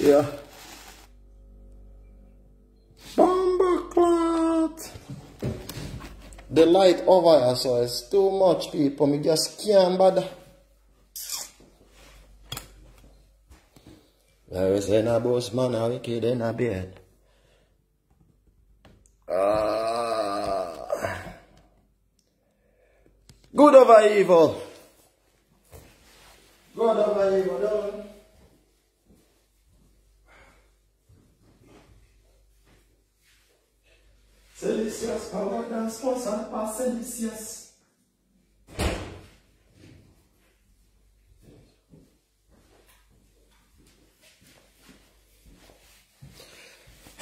Yeah. Bomber clot. The light over here, so it's too much, people. Me just can't bother. There is an boss man, a wicked in a bed. Ah. Good over evil. Good over evil, don't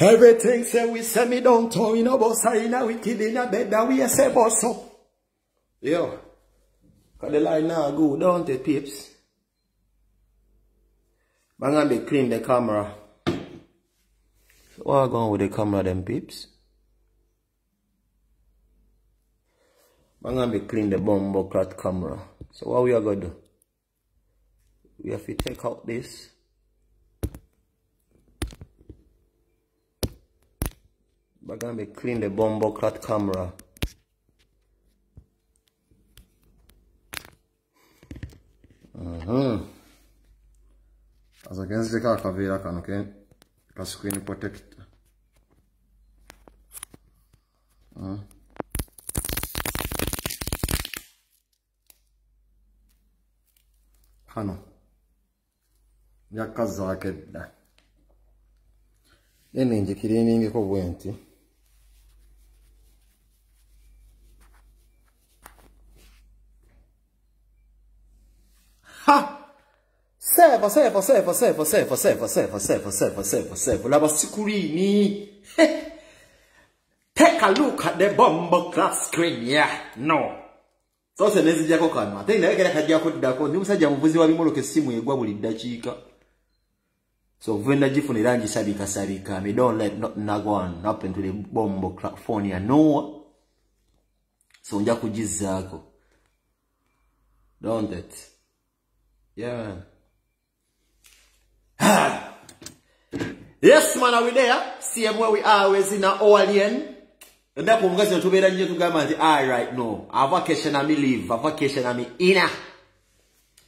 Everything say we say me don't turn in a boss in a wicked in a bed that we say boss up. Yo. Cause the line now go don't it, peeps? I'm gonna be clean the camera. So what going with the camera them peeps? I'm gonna be clean the bumbo clat camera. So what we are gonna do? We have to take out this. We're gonna be clean the bumbo clat camera. Mhm. Also kennst du kaka vira kan okay? Ka screen protector. Mhm. Kano. Yakazake dda. Nene njikira eningiko bwe nti. Ha! Sefa, sefa, sefa, sefa, sefa, sefa, sefa, sefa, sefa, sefa, sefa. Laba sikurini. Take a look at the bomber class screen, yeah. No. Sose nezijjako kano ate ndabekera kajjako ddako ndi musajja muvuzi wa bimoloka essimu egwa buli ddakiika so vuve nagifuna era ngisabikasabika me don't let nothing go on happen to the bombo phone ya So so nja kugizaako don't it yeah. Yes man are we there. Where we are we in ennaku omuga zino tubeera nnyo tugamba nti right no. Ava keshenami leave ava keshenami ina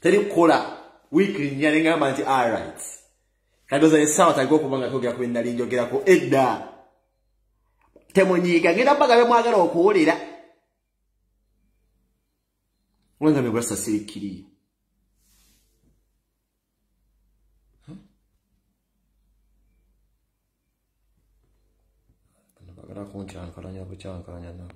teri kukola wiiki nnya nengamba nti right. Kadoza essaawa tagira okuba nga twogera ku byenali njogerako edda. Temunyiiga ngenda baga bemwagala okuwolera. Olanga migwasasirikiri からこんちゃんからにゃぶちゃんからにゃなぶ。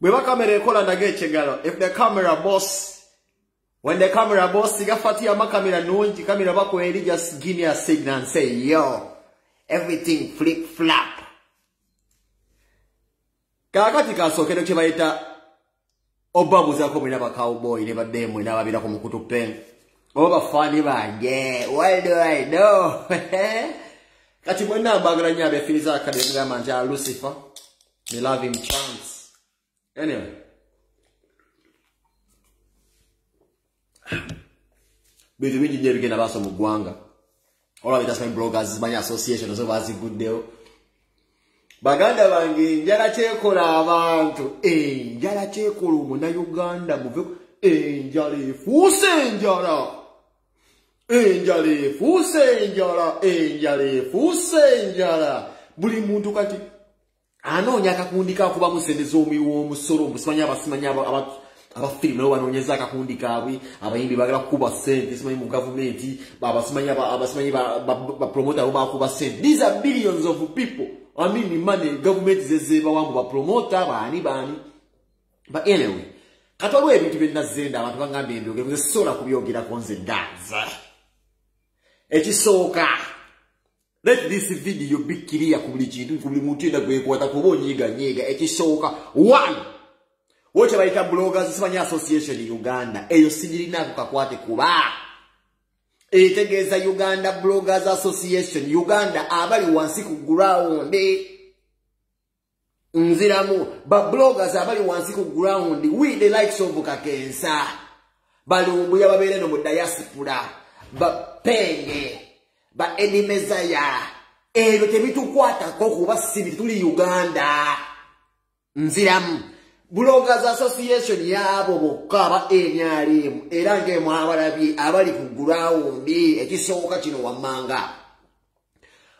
bwe bakamera ekola nago ekyegalo if the camera boss when the camera boss gafati amakamera nungi kamera bakweri just give me a signal and say yo everything flip flap kakati kasookero kye bayita obabuzaako mwena bakawboy ne baddeemu n'ababira ku mukutu penga oba bafaani bange what do i know kati mwenna mbagala nnyo abefiiriza akade mugamba nti a lucifer? Me love him chance anyway. Bintu bingi nnyo ebigenda baaso mu ggwanga olwa bitasamanyi bloggers zimanyi association ozo baziguddewo baganda bange enjala kyekola abantu. Enjala kyekola omunauganda muve enjala efuuse enjala enjala efuuse enjala enjala efuuse enjala buli muntu kati anoonya akakundi kakubamu sente z'omumusolo musimanyi abasimanyi abafirimu nabo banoonyeza akakundi kaabwe abayimbi bagala kukuba sente simanyi mu gavumenti abasimanyi bapromota abo bakuba sente. These are billions of people. I mean money gavumenti zezebawamu bapromota baani baani. But anyway kati waliwo ebintu byenazenda abantu bagambye ebyogero zesobola kubyogerako nze ganza ekisooka let this video be clear ku buli kintu ku buli muntu yena gwekwata kuba onyiiganyiiga ekisooka one wokye bayita bloggers simanyi association uganda. Eyo sigirinaako kakwate kuba etegeeza uganda bloggers association. Uganda abali wansi ku ground. Nziramu ba bloggers abali wansi ku ground. We the likes of kakensa balumbuya babeere no mu dayasipula bapenge ba enimezaya ebyo tebitukwatako kuba sibi tuli uganda. Nziramu bulogas association yaabo bokka aba nrm era ngaemwabalabye abali ku gulawundi ekisooka kino wammanga.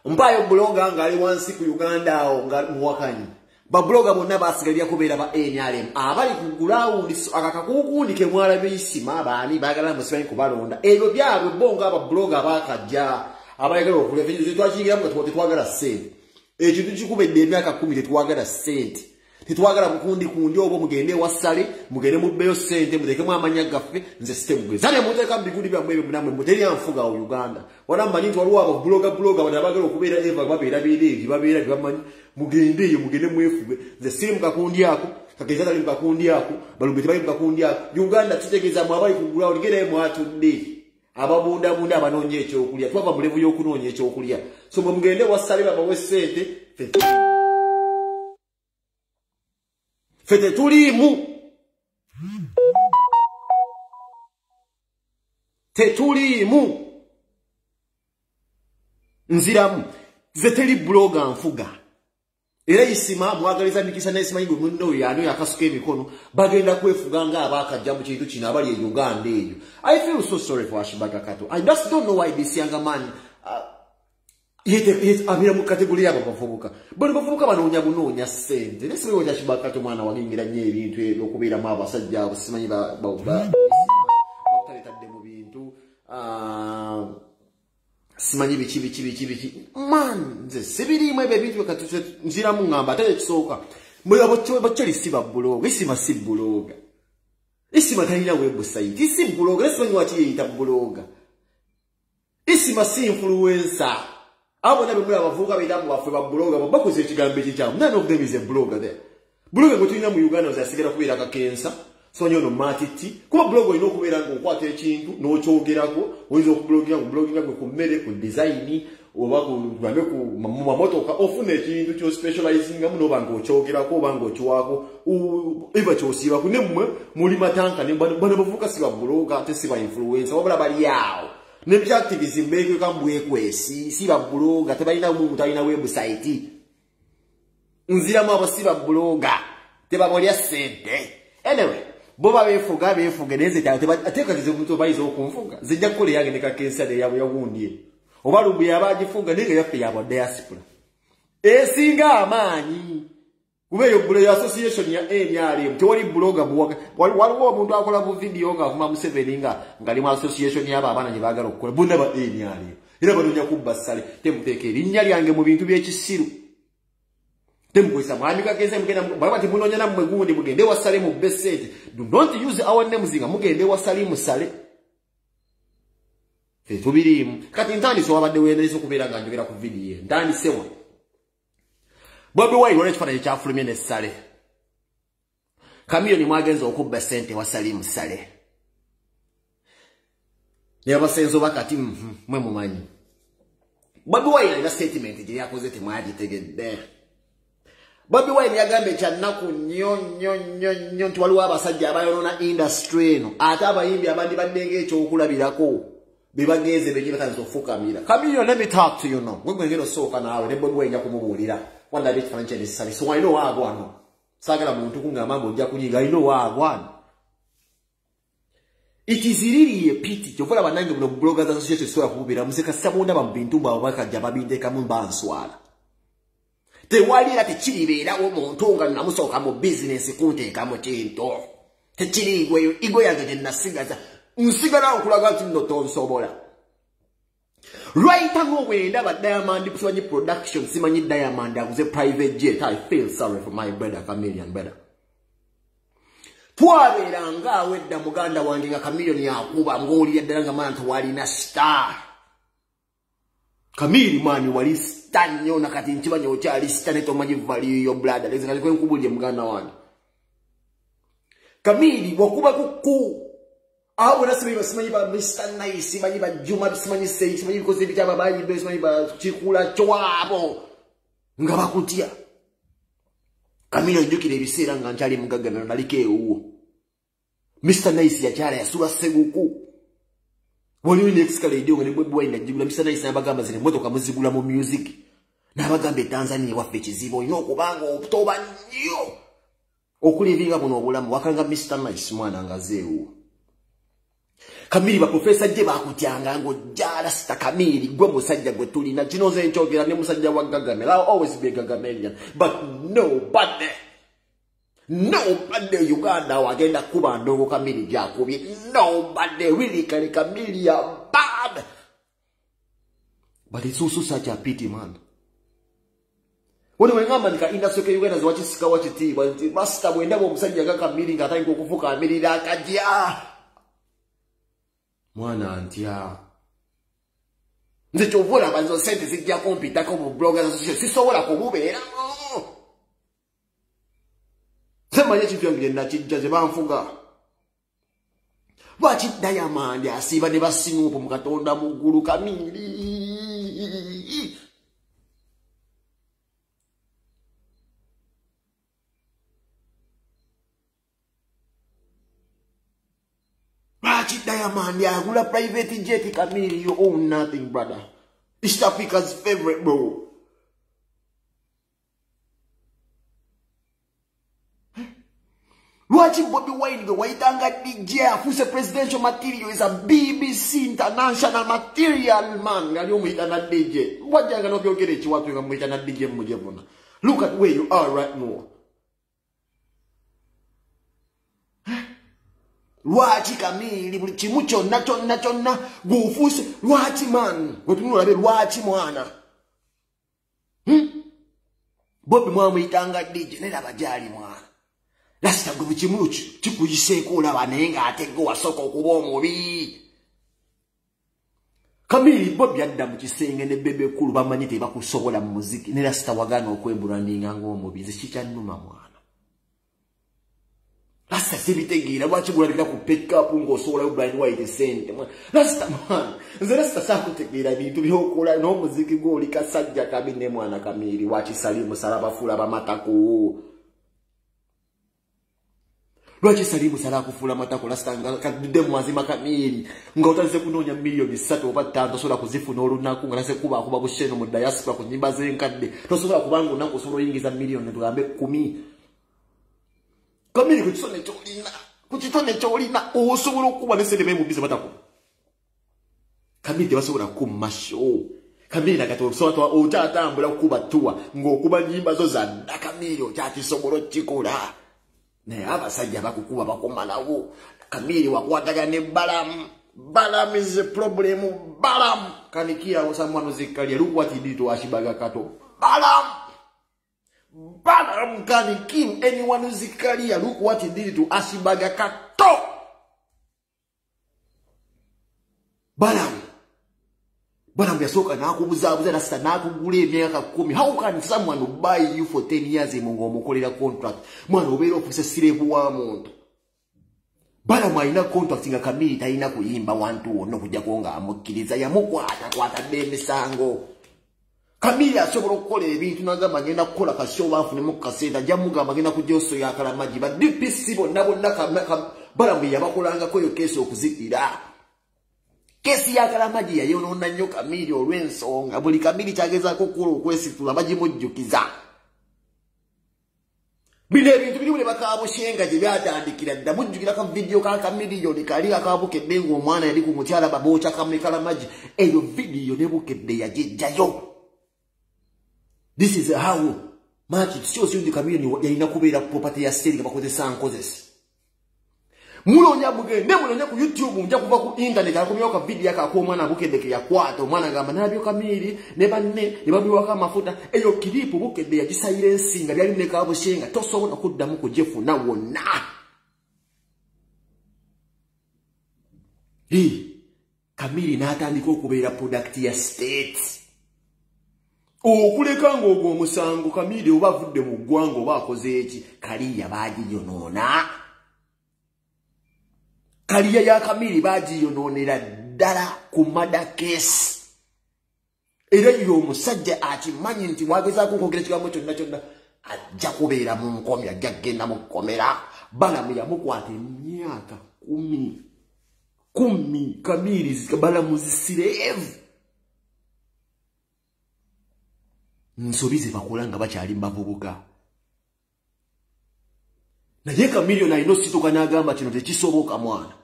Mpaayo buloga ngaali wansi ku uganda awo nga muwakanyi babuloga bonna basigalira kubeera ba nrm abali ku gulawundi akakakuukundi kemwalabye isima baani bagala musimanyi kubalonda. Ebyo byabwe bo nga ababuloga abakajja abayagala okuletwakiyingiramu nga tetwagala sente ekintu kikubedde emyaka kumi tetwagala sente tetwagala bukundi kundi oba mugende ewasale mugende mubbeyo sente mutekemu amanya gaffe nze sitemugezane muteeka mubigundi byammwe ebyo namwe muteryanfuga awo uganda. Wala mmanyi nti waliwo abo buloga buloga bano abagala okubeera eva babeera beereeri babeera tebamanyi mugende eyo mugende mwefuge. Nze siri mukakundi ako kagenza tali mukakundi ako balumbe tebali mukakundi ako. Uganda kitegeeza mu abali kugulawo ligerayo mwatudde. Ababundabunda abanoonya ekyokulya twava mulevu y'okunoonya ekyokulya. So mwe mugende wasale babawe sente ffe tetuliimu tetuliimu nziramu. Ze teri buloga nfuga. Era isima mwagaliza mikisa nesimanyi gwe munno oyo ani oyo akasuka emikono bagenda kwefuga nga abaakajja mu kintu kino abali e uganda eyo. I feel so sorry for ashibagakato i just don't know why this younger man uh, abira mu kategori yabo bavubuka. Bano bavubuka banoonya bunoonya ssente. Nesibewonya kibakato mwana walingira nnyo ebintu ebyokubeeramu abasajja abo. Simanyi bataletadde mu bintu. Simanyi biki biki biki biki. Man nze sibiriimu ebyo ebintu nziramu ŋŋamba ate ekisooka bakyali si babuloga isima si buloga. Isima talina webusaiti si buloga. Nesimanyi waki yeyita buloga. Isima si influensa abo nabe mula bavuka bitamu baffe ba bloga bo bakoze ekigambo ekikyamu none of them is a blogger there. Bloga gwe tulina mu uganda ozasigala kubeera kakensa sonyo no matiti. Kuba bloga olina okubeera nga okwata ekintu n'okyogerako oyinza okubloginga ku bloginga gwe ku mmere ku design oba kugambe mu mamotoka ofuna ekintu kyospecializingamu noba nga okyogerako oba nga okiwaako eba kyosiibaku ne mmwe muli matanka bano bavuka si ba bloga ate si ba influensa wabula bali awo nebyaactivism bekweka mubwekwesi si babuloga tebalina muntu alina webusite nziramu abo si babuloga tebamulya sente. Anyway bo babefuga befuge naye atekatize omuntu obayiza okunfuga zijja kukola eyange nekakensa neyabwe yawundye oba lumbu yaba agifuga naye nga yaffe yabwa diaspora. Esinga amaanyi kuba eyo bulo association ya nrm tewali buloga buwaka waliwo omuntu akola mu vidiyo ngaavuma museveni nga ngali mu association yabo abaana gye baagala okukola bonna ba nrm era banoonya kubba ssale temuteeka erinnya lyange mu bintu by'ekisiru temukozesa mwami kagenze mugenda timunoonya nammwe gundi mugende wasale mu bbe sente don't use our names nga mugende wasali musale tetubiriimu kati ntandise wabadde weenereza okubeera nga njogera ku vidiyo ntandisewa bobi wine olwekifaananyi kyafulumye nessale kamiyoni mwagenza okubba sente wasali musale nebabasenzo bakati mhm, mwe mumanyi. Bobi wine alina statement gye yakoze temwagitegedde bobi wine yagamba ekyannaku nnyo nnyo nnyo nnyo nti waliwo abasajja abayonona industry eno ate abayimbi abandi baddenga ekyokulabirako bebagenze benye batanza ofukamira kamiyoni let me talk to you no gwegwengera osooka naawe ne bobi wine nja kumubuulira wandaba ekifaananyi kyenisale so alina owaagwa wano saagala muntu kungamba mba ojja kunyiga alina owaagwa wano it is really a pity. Kyova laba nange muno bloggers association sobola kububeera muzeka sabondaba mu bintu mbwe abakajja babinteekamu mbanswala tewali era tekiribeerawo muntu nga namusooka mu bizinesi kunteeka mu kintu. Tekiriigweyo igwe yange gyenasigaza nsigala nkulaga nti nno tonsobola lwayita ng'obwendaba diamond simanyi production. Simanyi diamond akuze private jet. I feel sorry for my brother chameleon brother. Twabeeranga awo edda muganda wange nga chameleon yakuba ng'olira ddala nga mana tewalina star. Kamiri mani wali star nnyo nakati nkimanya okyali star netomanyi valiyo brother lezi kati ya muganda wange kamiri wakuba kuku aho bona simanyi basimanyi ba mr nice simanyi ba juma simanyi sei simanyi bikoze bitaba bayimbe simanyi ba kikula chwabo nga bakutya kamino njukire ebiseera nga nkyali mugagga na naliko ewuwo mr nice yakyala yasula seguku. Waliwo nexkala edio nga ne bwebi wine najigula mr nice nabagamba zino emotoka muzigula mu music. Nabagamba etanzania waffe ekizibu olina okubanga obutoba nnyo okulivinga buno obulamu wakanga mr nice mwana nga zeewo kamiri baprofesa gye bakutyanga ngaojjala sita kamiri gwe musajja gwe tulina. Kino ze nkyogera ne musajja wa gagamel I'll always be gagamelian. But nobody nobody uganda wagenda kuba ndongo kamiri gyakubye. Nobody really kale kamiri ya bad. But it's also such a pity man. Wone wengamba nika industry ke uganda ziwakisika wakitiibwa nti masita bwendaba omusajja nga kamiri ng'atandika okufuka amirira akajya mwana ntya nze kyova olaba nzo sente zijja kumpitako mu bloga sisobola kumubeeramu ze manye ekintu yange yenakijja ze banfuga. Lwaki dayamandi asiiba ne basinuupu mu katonda mu ggulu kamiri lwaki dayamandi agula private jet kamiri you own nothing brother. East africa's favorite bro. Lwaki bobi wine gwe wayitanga dj afuse presidential material. Is a bbc international material man. Ngali omuyita na dj wajjanga nobyogera ekiwatu nga muyita na dj mujevuna look at where you are right now lwaki kamiiri buli kimu kyonna kyonna kyonna gweofuuse lwaki man? Wetunulabe lwaki mwana? Hmm? bobi mwamuyitanga dj neraba gyali mwana. Lasita gwe bukimu kikuyiseeko olaba naye ng'ate gwe wasooka okuba omubi. Kamiri bobi adda mu kisenge ne bebe ekulu bamanyi tebakusobola mu muziki ne lasita wagaana okwembulandinga ng'omubi nze kikyannuma mwana lasita sibitegeera lwaki gulabira ku pekapu ng'osobolayo blind white sente lasita mwana nze lasita saakutegeera bintu byokola n'omuziki gw'oli kasajja kabi ne mwana kamiri wakisali musala bafuula bamatako lwaki sali musala akufuula matako lasita kadde mumazima kamiri nga otandise kunoonya miliyoni ssatu oba ttaano tosobola kuzifuna olunaku nga nase kubaakuba busheno mu diaspora ku nyimba z'enkadde tosobola kubanga olunaku osobola oyingiza miliyoni tugambe kumi kamiri ku kitone kyolina ku kitone kyolina osobola okuba nesente bemubize batako kamiri tebasobola wa utata okyatambula kukuba tuwa ng'okuba nyimba zo zadda kamiri okyakisobola okikola naye abasajja bakukuba bakomalawo kamiri wakwatagana ne balamu balamu is a problem balamu kanikiawo someone uzikalia look what he can kill anyone who's anyone uzikalia look what he did to ashibaga kato. Balamu balamu yasooka nakubuzaabuza nasita nakugula emyaka kumi. How can someone buy you for 10 years mu ng'omukolera contract? Mwana obeera ofuse sirevu wa muntu. Balamu alina contract nga kamiri talina kuyimba wantu wonna okugjako ng'amukkiriza yamukwatakwatadde emisango kamiri asobola okukola ebintu nagamba agenda kukola kasyoba afunemu kukaseeta jamugamba agenda kujoso yakalamagi ba dpc bonna bonna balamu yabakolangako eyo keesi okuzikira. Kesi yakalamagi yayonoona nnyo kamiri olw'ensonga. Buli kamiri kyagezaako okukola okwesitula bagimujjukiza. Bino ebintu biri buli bakabushenga gye byatandikira dda. Mujjukirako vidiyo ka kamiriyoni kali akabukedde ng'omwana yali ku mukyala babookya kamikalamagi eyo vidiyo ne bukedde yagijjayo this is how maki kikyosiyo nti kamiyoni yalina kubeera ku propati ya seri nga bakozesa nkozesi munonya mugende munonya ku youtube nja kuva ku internet akomyawo ka vidiyo ako ak'omwana bukedde ke yakwata omwana agamba nabyo kamiri ne banne ne babiwako amafuta eyo kiripu bukedde yagisayira ensi nga byali nekabushenga tosobola kuddamu kugifuna wonna. Kamiri n'atandika okubeera product ya state okuleka ng'ogwo omusango kamiri oba avudde mu ggwanga oba akoze eki kaliya baagiyonoona. Kaliya ya kamiri bagiyonoonera ddala ku mada kesi era yo omusajja akimanyi nti mwagezaako okwogera ekigambo kyonna kyonna ajja kubeera mu nkomya ajja kgenda mu kkomera. Balamu yamukwata emyaka kumi kumi kamiri zikabalamuzi sireevu nsobi zebakola nga bakyali mubavubuka naye kamiliyoni alina osituka n'agamba kino tekisoboka mwana.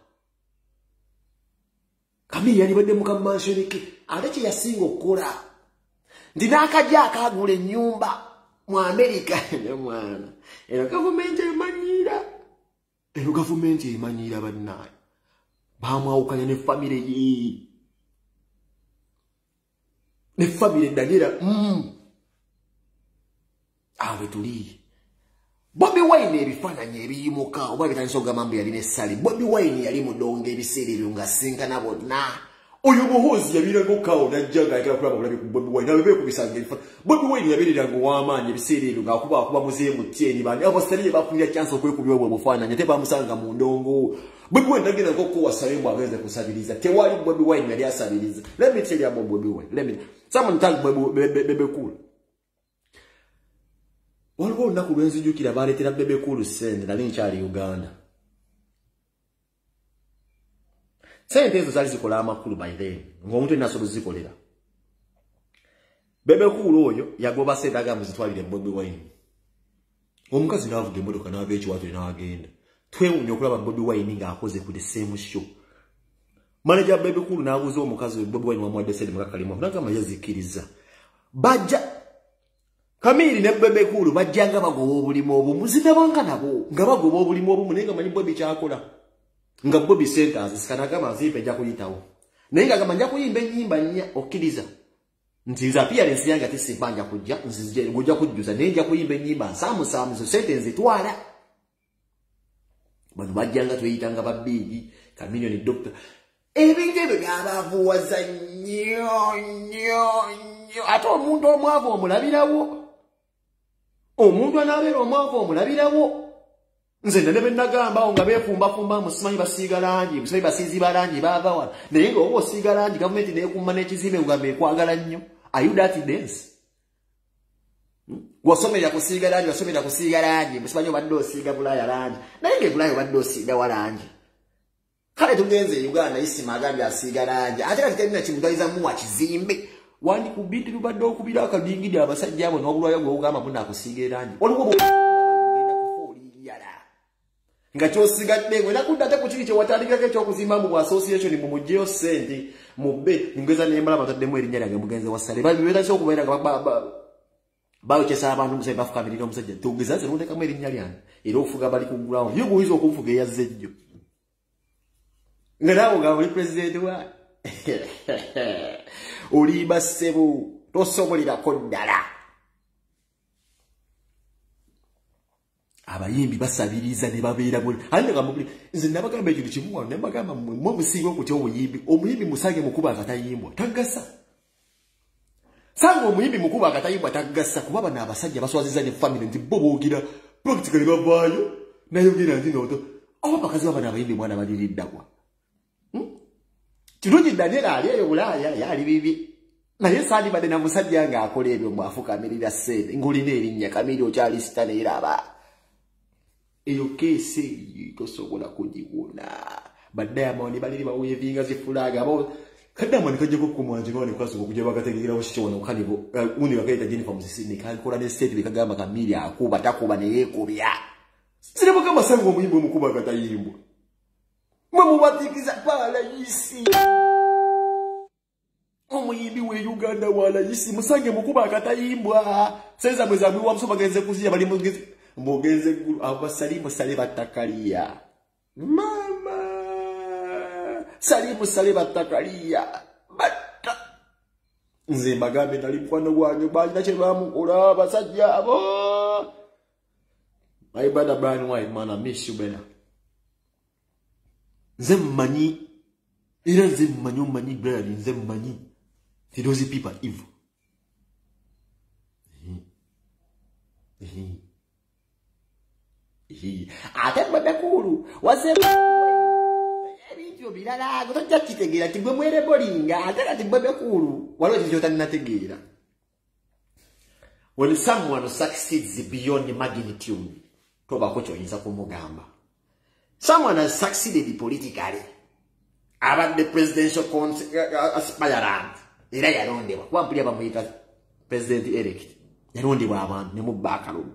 Kamiri yalibadde mukamansionike ate kyeyasinga okukola. Nti n'akajja akaagula ennyumba mu amerika ne mwana. Eno gavumenti emanyiira. Eno gavumenti emanyiira bannaayo bamwawukanya ne famire ye ne famire daniera mm. Awe tuli. Bobi wine ebifaananyi ebiyimuka oba bitandisa okugamba mbu yalina essali bobi wine yali mudonga ebiseera ebyo nga sinkana bonna. Oyo muhoozi yabirangokaawo najja ngaayagala kulaba bulabi ku bobi wine abe beekubisanga ebifaana bobi wine yabeereranga ow'amaanyi ebiseera ebyo ngaakuba akuba muzeeyi mu tyeni bani abasitali bafunira kyansi okwekubya obwe bufaananyi ate bamusanga mu ndongo. Bobi wine nagenda nkokuwasabe mbw agenze kusabiriza. Tewali bobi wine yali asabiriza. Lemiteryamo bobi wine. Lemit someone tag bebekulu waliwo olunaku lwenzijukira baleetera bebekulu sente nali nkyali uganda. Sente ezo zaali zikola amakulu by then ngaomuntu enasobola zikolera bebekulu oyo yagoba sente agamba zitwalire bobi wine. Omukazi naavuga emotoka nava ekiwatule n'agenda. Twewunya okulaba bobi wine ng'akoze ku the same show. Manaja bebekulu n'abuuza omukazi bobi wine wamuwadde sente mukakalimu nagamba yazikiriza bajja kamiri ne bebekulu bajjanga bagoba obulimu obumu zinabanga nabo. Nga bagoba obulimu obumu naye nga manyi bobi kyakola nga bobi centers sikanagamba nziipe nja kuyitawo. Naye nga gamba nja kuyimba ennyimba nnya okkiriza. Nti nze appearance yange ate simba nja kujja ngujja kujjuza naye nja kuyimba ennyimba nsaamusaamu zo sente nzitwala. Bano bajjanga tweyitanga babbiigi kamilioni doctor. Ebintu ebyo byabavuwaza nnyo nnyo nnyo. Ate omuntu omwavu omulabirawo omuntu anaabeera omwavu omulabirawo nze nane benagambawo nga befumbafumba musimanyi basiiga langi musimanyi basiizi balangi baava wano naye nga oba osiiga langi gavumenti neekumma n'ekizimbe ngamba ekwagala nnyo. Ayudati densi wasomerera kusiiga langi wasomerera kusiiga langi musimanyi obadde osiiga bulaaya langi. Naye nga ebulaaya obadde osiigawa langi? Kale tugenze e uganda isima agambye asiiga langi. Ate kati talina kimutwalizamu wa kizimbe wandi ku bintu lubadde okubira akadingidi abasajja abo n'obulwayo gwogamba bunaakusiiga erangi. Kufaoliiyala nga kyosigadde ngwe nakudda ate ku kiri kyewatandikako ekyokuzimba mu bwassociation mumugyeyo sente mubbe ngeza nembala bataddemu erinnya lyange mugenzi wa sale betasa okubeera nga bayokyesa abantu musajja bafukamirira omusajja. Tugeza nze nondekamu erinnya lyange era ofuga bali ku ground. Yo guyinza okunfuga eyazze jjo nga naawe nga oli pulezidenti wa olimba ssebo tosobolirako ddala. Abayimbi basabiriza ne babeera buli ate negamba buli nze nabagamba ekintu kimu wano nembagamba mwe musinga okutya obuyimbi omuyimbi musange mukuba akatayimbwa tagasa sanga omuyimbi mukuba akatayimbwa tagasa kuba bano abasajja baswaziza ne famire nti bo boogera practically bavaayo nayogera nti noto oba bakazi babano abayimbi mwana baliriddagwa kirungi daniela ali eyo bulaaya yaali bibi. Naye sandibadde na musajja ng'akola ebyo mwafukamirira sente ng'olina erinnya kamiri okyalisita neeraba eyo keesi eyo tosobola kugiwona. Badayamoni baliri bawevinga zifulaga kadamoni kajjako kumwanjibane kwasoka okuja bagategekerawo kikiwona kanibo undi bakaita jennifer musisini kakola ne state bekagamba kamiri akuba takuba neyeekubya sirabagamba sanga omuyimbi omukuba agatayimbwa mwe mubatikiza palayisi omuyimbi we uganda walayisi musange mukuba akatayimbwa seza mwezamwiwa muso bagenze kuziya bali mugenze gulu abasalimu sale batakaliya mama! Salimu sale batakaliya bata! Nze mbagambe nali mukwano gwange balina kye bamukola abasajja abo my brother brian white man i miss you better nze mmanyi era nze mmanyi omumanyi brian nze mmanyi ti those people evil. Ate mwebekulu ebintu birala tojja kitegeera ti gwe mwerebolinga ate kati mwebekulu waliwo kintu kyotalinategeera when someone succeeds beyond magnitude tobako kyoyinza kumugamba someone has succeeded politically. Abadde presidential aspirant era yalondebwa. Kuba mpulya bamuyita president elect. Yalondebwa abantu nemubba akalulu.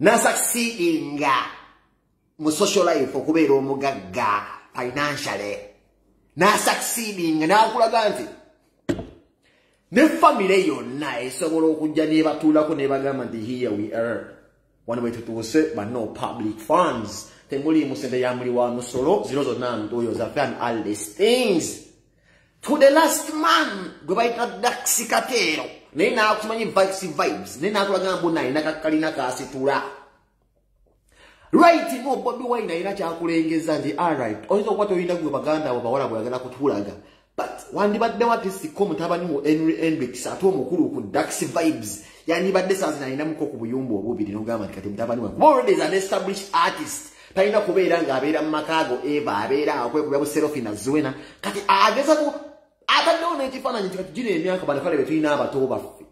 Nasucceedinga mu social life okubeera omugagga financially. Nasucceedinga nakulaga nti ne famire yonna esobola okujja nebatuulako nebagamba nti here we are wano bwetutuuse bano public funds. Temulimu sente yamuli wa musolo zino zonna ntuyo zaffe and all these things. To the last man gwe bayita daxi kateero naye nakumanyi vibes. Vibes naye nakulaga mbu nalina kakalina kasitula right no bobi wine alina kyakulengeza nti alright oyinza okuba toyina gwe baganda abo bawala bweyagala kutulaga. But wandibaddewo atisiko mutabani wo henry hendrix ate omukulu ku dax vibes yandibadde saazi nalinamuko ku buyumba obubiri nogamba nti kati mutabani wange already is an established artist. Talina kubeera ng'abeera mu makaago eva abeera akwekubya buserofina zwena kati agezako ataddewo n'ekifaananyi kati gino emyaka banakale be tulina abato baffe.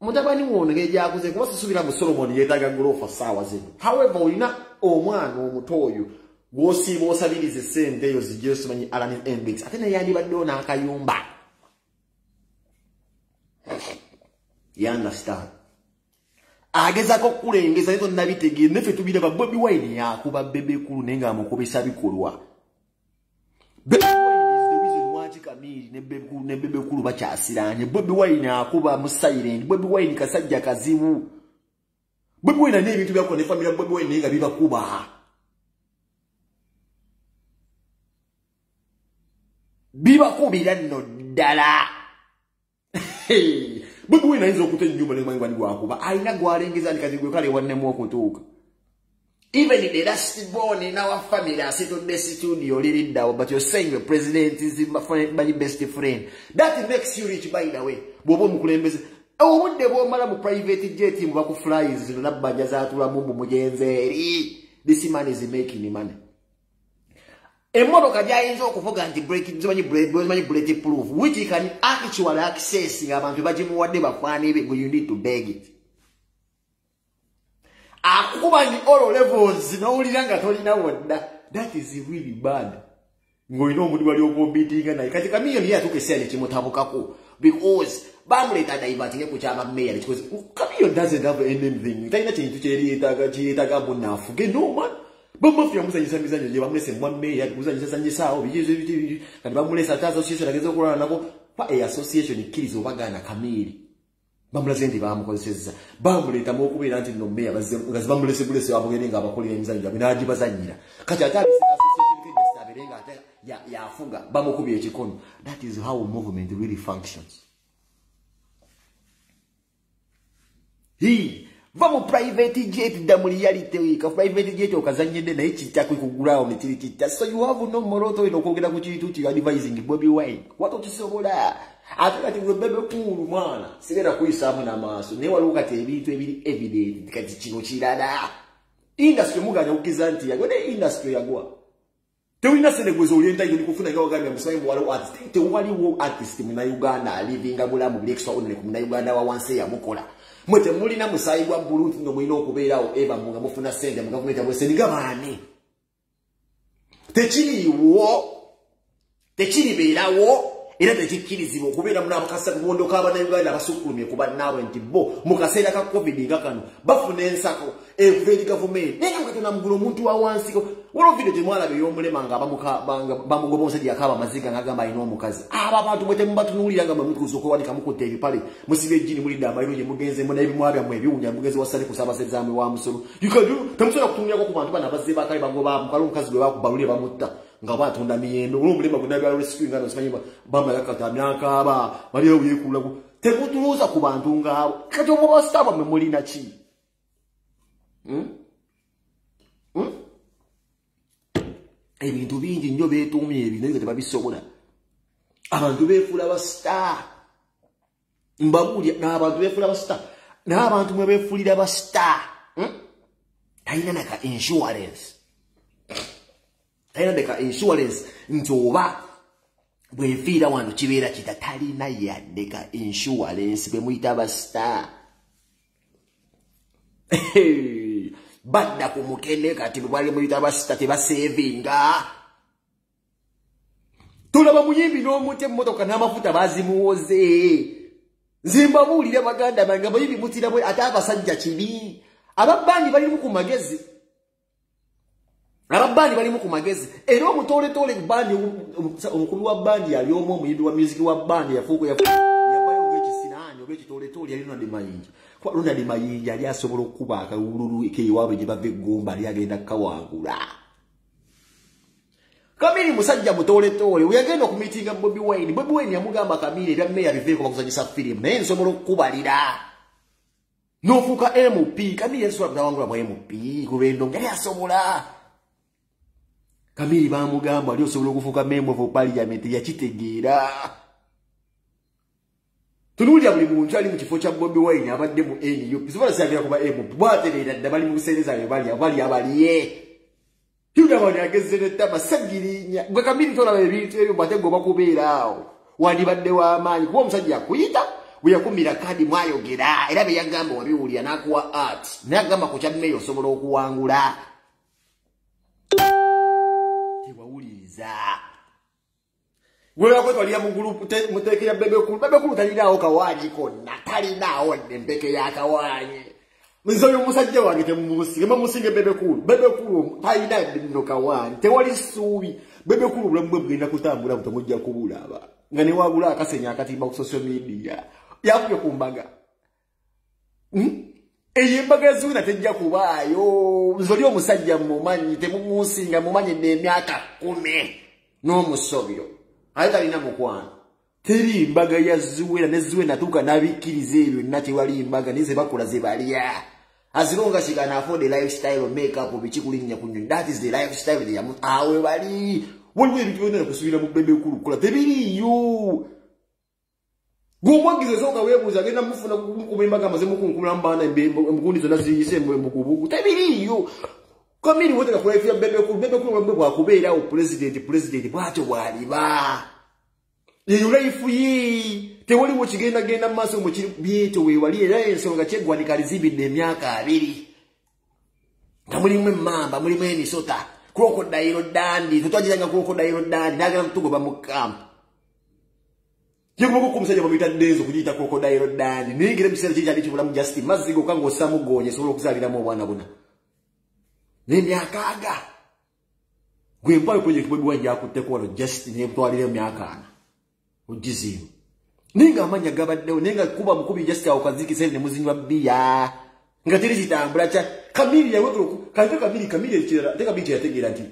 Mutabani wono ngegyakuze kuba sisubira mu solomoni yeetaaga guloofa saawa zino however olina omwana omuto oyo gwosiiba osabiriza esente eyo zijjeyo simanyi alan endex ate naye yandibaddewo n'akayumba yandastand agezako okukulengeza naye tonnabitegeere neffe tubiraba bobi wine yakuba bebekulu naye ngaamukubisa bikolwa. Lwaki kamiri ne bebekulu bakyasiranye. Bobi wine akuba mu silent bobi wine kasajja kazibu. Bobi wine alina ebintu byakula ne famira bobi wine naye nga bibakuba. Bibakubira nno ddala bwe ayinza okuta ennyumba nemanyibani gwakuba alina gwalengeza nti kati gwe kale wannemu okutuuka. Even the last born in our family asitudde studio liriddawo but you're saying the president is my best friend. That makes you rich by the way. Bw'oba omukulembeze obudde bwomala mu private jet muba ku flies zino nabbanja zatulamu mu mugenzi eri. This man is making money emmotoka gyayinza okuvuga nti zimanyi bullet proof which can actually access ngaabantu bagimuwadde bafaani be you need to beg it. Akukuba ni all levels nowulira nga tolina wodda. That is really bad. Ng'olina omuntu wali okwombitinga naye. Kati kamiyoni ye atuuka eseera nekimutabukako because bamuleeta daivatinge ku kyama mayor. Because kamiyoni doesn't have anything. Talina kintu kyeyetaaga bunaafuge no man bamafia muzanyisa mizanyo gye bamulese mwameya kuzanyisazanyisaawo bijizo ebiti kati bamulese ate association ageza okulwana nako pa e association ikkiriza obagaana kamiiri bamulaze nti bamukozesezza bamuleetamu okubeera nti no meya nga zibamulese bulese bamugende nga abakolera emizanyo gyabwe nagibazanyira kati ate abere nga ate yafuga bamukubya ekikono. That is how movement really functions va mu private jet dda mu reality ka private jet okazanyedde naye kitta kwikugulawo nekiri kitta so you have no moroto olina okwogera ku kintu ki advising bobi wine. Wati okisobola? Ate kati gwe bebe kuulu mwana sigenda kuyisaamu n'amaaso. Naye waliwo kati ebintu ebiri evident kati kino kirala. Industry muganya okukiza nti yagwa naye industry yagwa. Tewulina senegwezi olientayo nikufuna gawagambya musayi muwaliwo artist. Tewaliwo artist munauganda alivinga bulamu buli extraordinary ku munauganda wa wansi eyamukola mwe temulina musaayi gwa buluuti nga mulina okubeerawo eba nga mufuna sente mu gavumenti yabwese niga baani tekiriiwo tekiribeerawo era tekikkirizibwa okubeera munabakasakubondo kabanauganda abasukulumye ku bannaabwe nti bo mu kaseera ka covid nga kano bafuna ensako evuga eri gavumenti naye nga katona mugula omuntu wa wansiko waliwo vidiyo gyemwalaba ey'omulema nga bamugoba omusajja yakaba amaziga ngagamba alina omukazi. Abo abantu bwe temubatunuulira nga mwemutukuza okuwanika mukutta ebipale musiba ejjini mulidde amayiro gye mugenzemu n'ebimwa byammwe ebiwunya mugenzi wasale ku saabasezaamwe wa musolo. Temusobola kutunulirako ku bantu bana bazze bakale bagoba mukale omukazi gwe bakubalule bamutta nga batunda miyendo olwomulema gunabyala rescue nga nosimanyi bamalakatamyakaaba baliyo byekulako temutuluuza ku bantu ngaabo kati oba basita bwammwe mulina ki? Ebintu bingi nnyo beetuumye ebintu nga tebabisobola. Abantu beefuula basita mbabuulya n'abantu beefuula basita n'abantu mwe beefuulira basita talina naka insurance talina deka insurance nti oba bwefiira wano kibeera kita talina yaddeka insurance bwe muyita basita badda ku mukene kati bwali muyita basita tebasevinga tulaba muyimbi n'omuti emmotoka n'amafuta bazimuwoze nzimbabuulire baganda bange abayimbi mutirabwe ate abasajja kibi. Ababbandi balimu ku magezi ababbandi balimu ku magezi. Era omutooletoole bandi omukulu wa bandi yali omu omuyimbi wa musiki wa bandi ngaekisiraani oba ekitooletoole yali ronald mayinja. Kuba ronald mayinja yali asobola okukuba akawululu keiwaabwe gye bava eggumba ali agenda kukawangula. Kamiri musajja mutooletoole weyagenda okumitinga bobi wine. Bobi wine yamugamba kamiri ebya meya biveeko bakuzanyisa firimu naye nsobola okukubalira. N'ofuuka mp kamiri yasobola kutawangula mu mp kulwendo nga yali asobola kamiri bamugamba ali osobola okufuuka member of parliament yakitegeera. Tunuulira buli muntu ali mu kifo kya bobi wine abadde mu nup sobola siyagira kuba mp bwatereera dda bali mu buseerezayo bali abali abaliye yudabani agezze nettama sagirinya gwe kamiri tolaba ebintu ebyo bwate goba kubeeraawo wandibadde w'amaanyi kuba omusajja akuyita bwe yakumira kadi mwayogera. Era beyagamba wabiwulira n'akuwa art naye agamba ku kyammeeyo osobola okuwangula tewawuliriza wewakwetwalira muteeke ya bebekulu bebekulu talinaawo kawaanyi konna talinaawo embeke yakawaanyi nze oyo omusajja wange temumusinga mamusinga bebekulu. Bebekulu talina nno kawaanyi tewali ssuubi. Bebekulu obulamu bwe bugenda kutambula butemujja kubulaba nga newabula akasenya akatimba ku social media yakubye ku mbaga. Hmm? Eyo embaga ezuuna tejja kubaayo. Nze oli omusajja mumanyi temumusinga mumanyidde emyaka kumi n'omusobyo. Aye talina mukwano. Teri mbaga ya zuwera ne zuwera natuuka n'abikkiriza ebyo nna tewali mbaga naye zebakola zebalya azilonga sigana afford a lifestyle makeup biki kulinnya ku nyonyi that is the lifestyle they are awe bali. Waliwo ebintu byonna kusubira mu bebe kulu kola tebiriyo gwomwagiza soka webuuza agenda mufuna mukuba embaga amaze mukunkumula mbaana embugundi zonna ziyise mukubugu tebiriyo kamiri woteka kulaifuya bebe kulu bebe kulu bwe bwakubeerawo pulezidenti pulezidenti bwatyo bwaliba eyo laifu ye tewaliwo kigendagenda mu maaso mukiri byeto weewali era ensonga kyeggwanika lizimbidde emyaka abiri. Nga mulimu emmamba mulimu emisota krokodayiro dandi tetwagiranga krokodayiro dandi nagenda kutugoba mu kampu yegumako kumusajja bamuyita denzo okugiyita krokodayiro dandi nayingira ebiseera kiri kyali kibulamu justi mazzi gokka ngaosamugonye esobola okuzaaliramu obwana buna nemyaka aga gwe mpayo projekti bwebiwanjakutteko wano justi netwalira emyaka ana. Ogizimu naye nga amanya gabaddewo naye nga kuba mukubi jasikawo kazikisere ne muzinywa bbiya nga teri kitambula kya kamiri yawekero kante kamiri kamiri ekirala ate kamiri kyeyategeera nti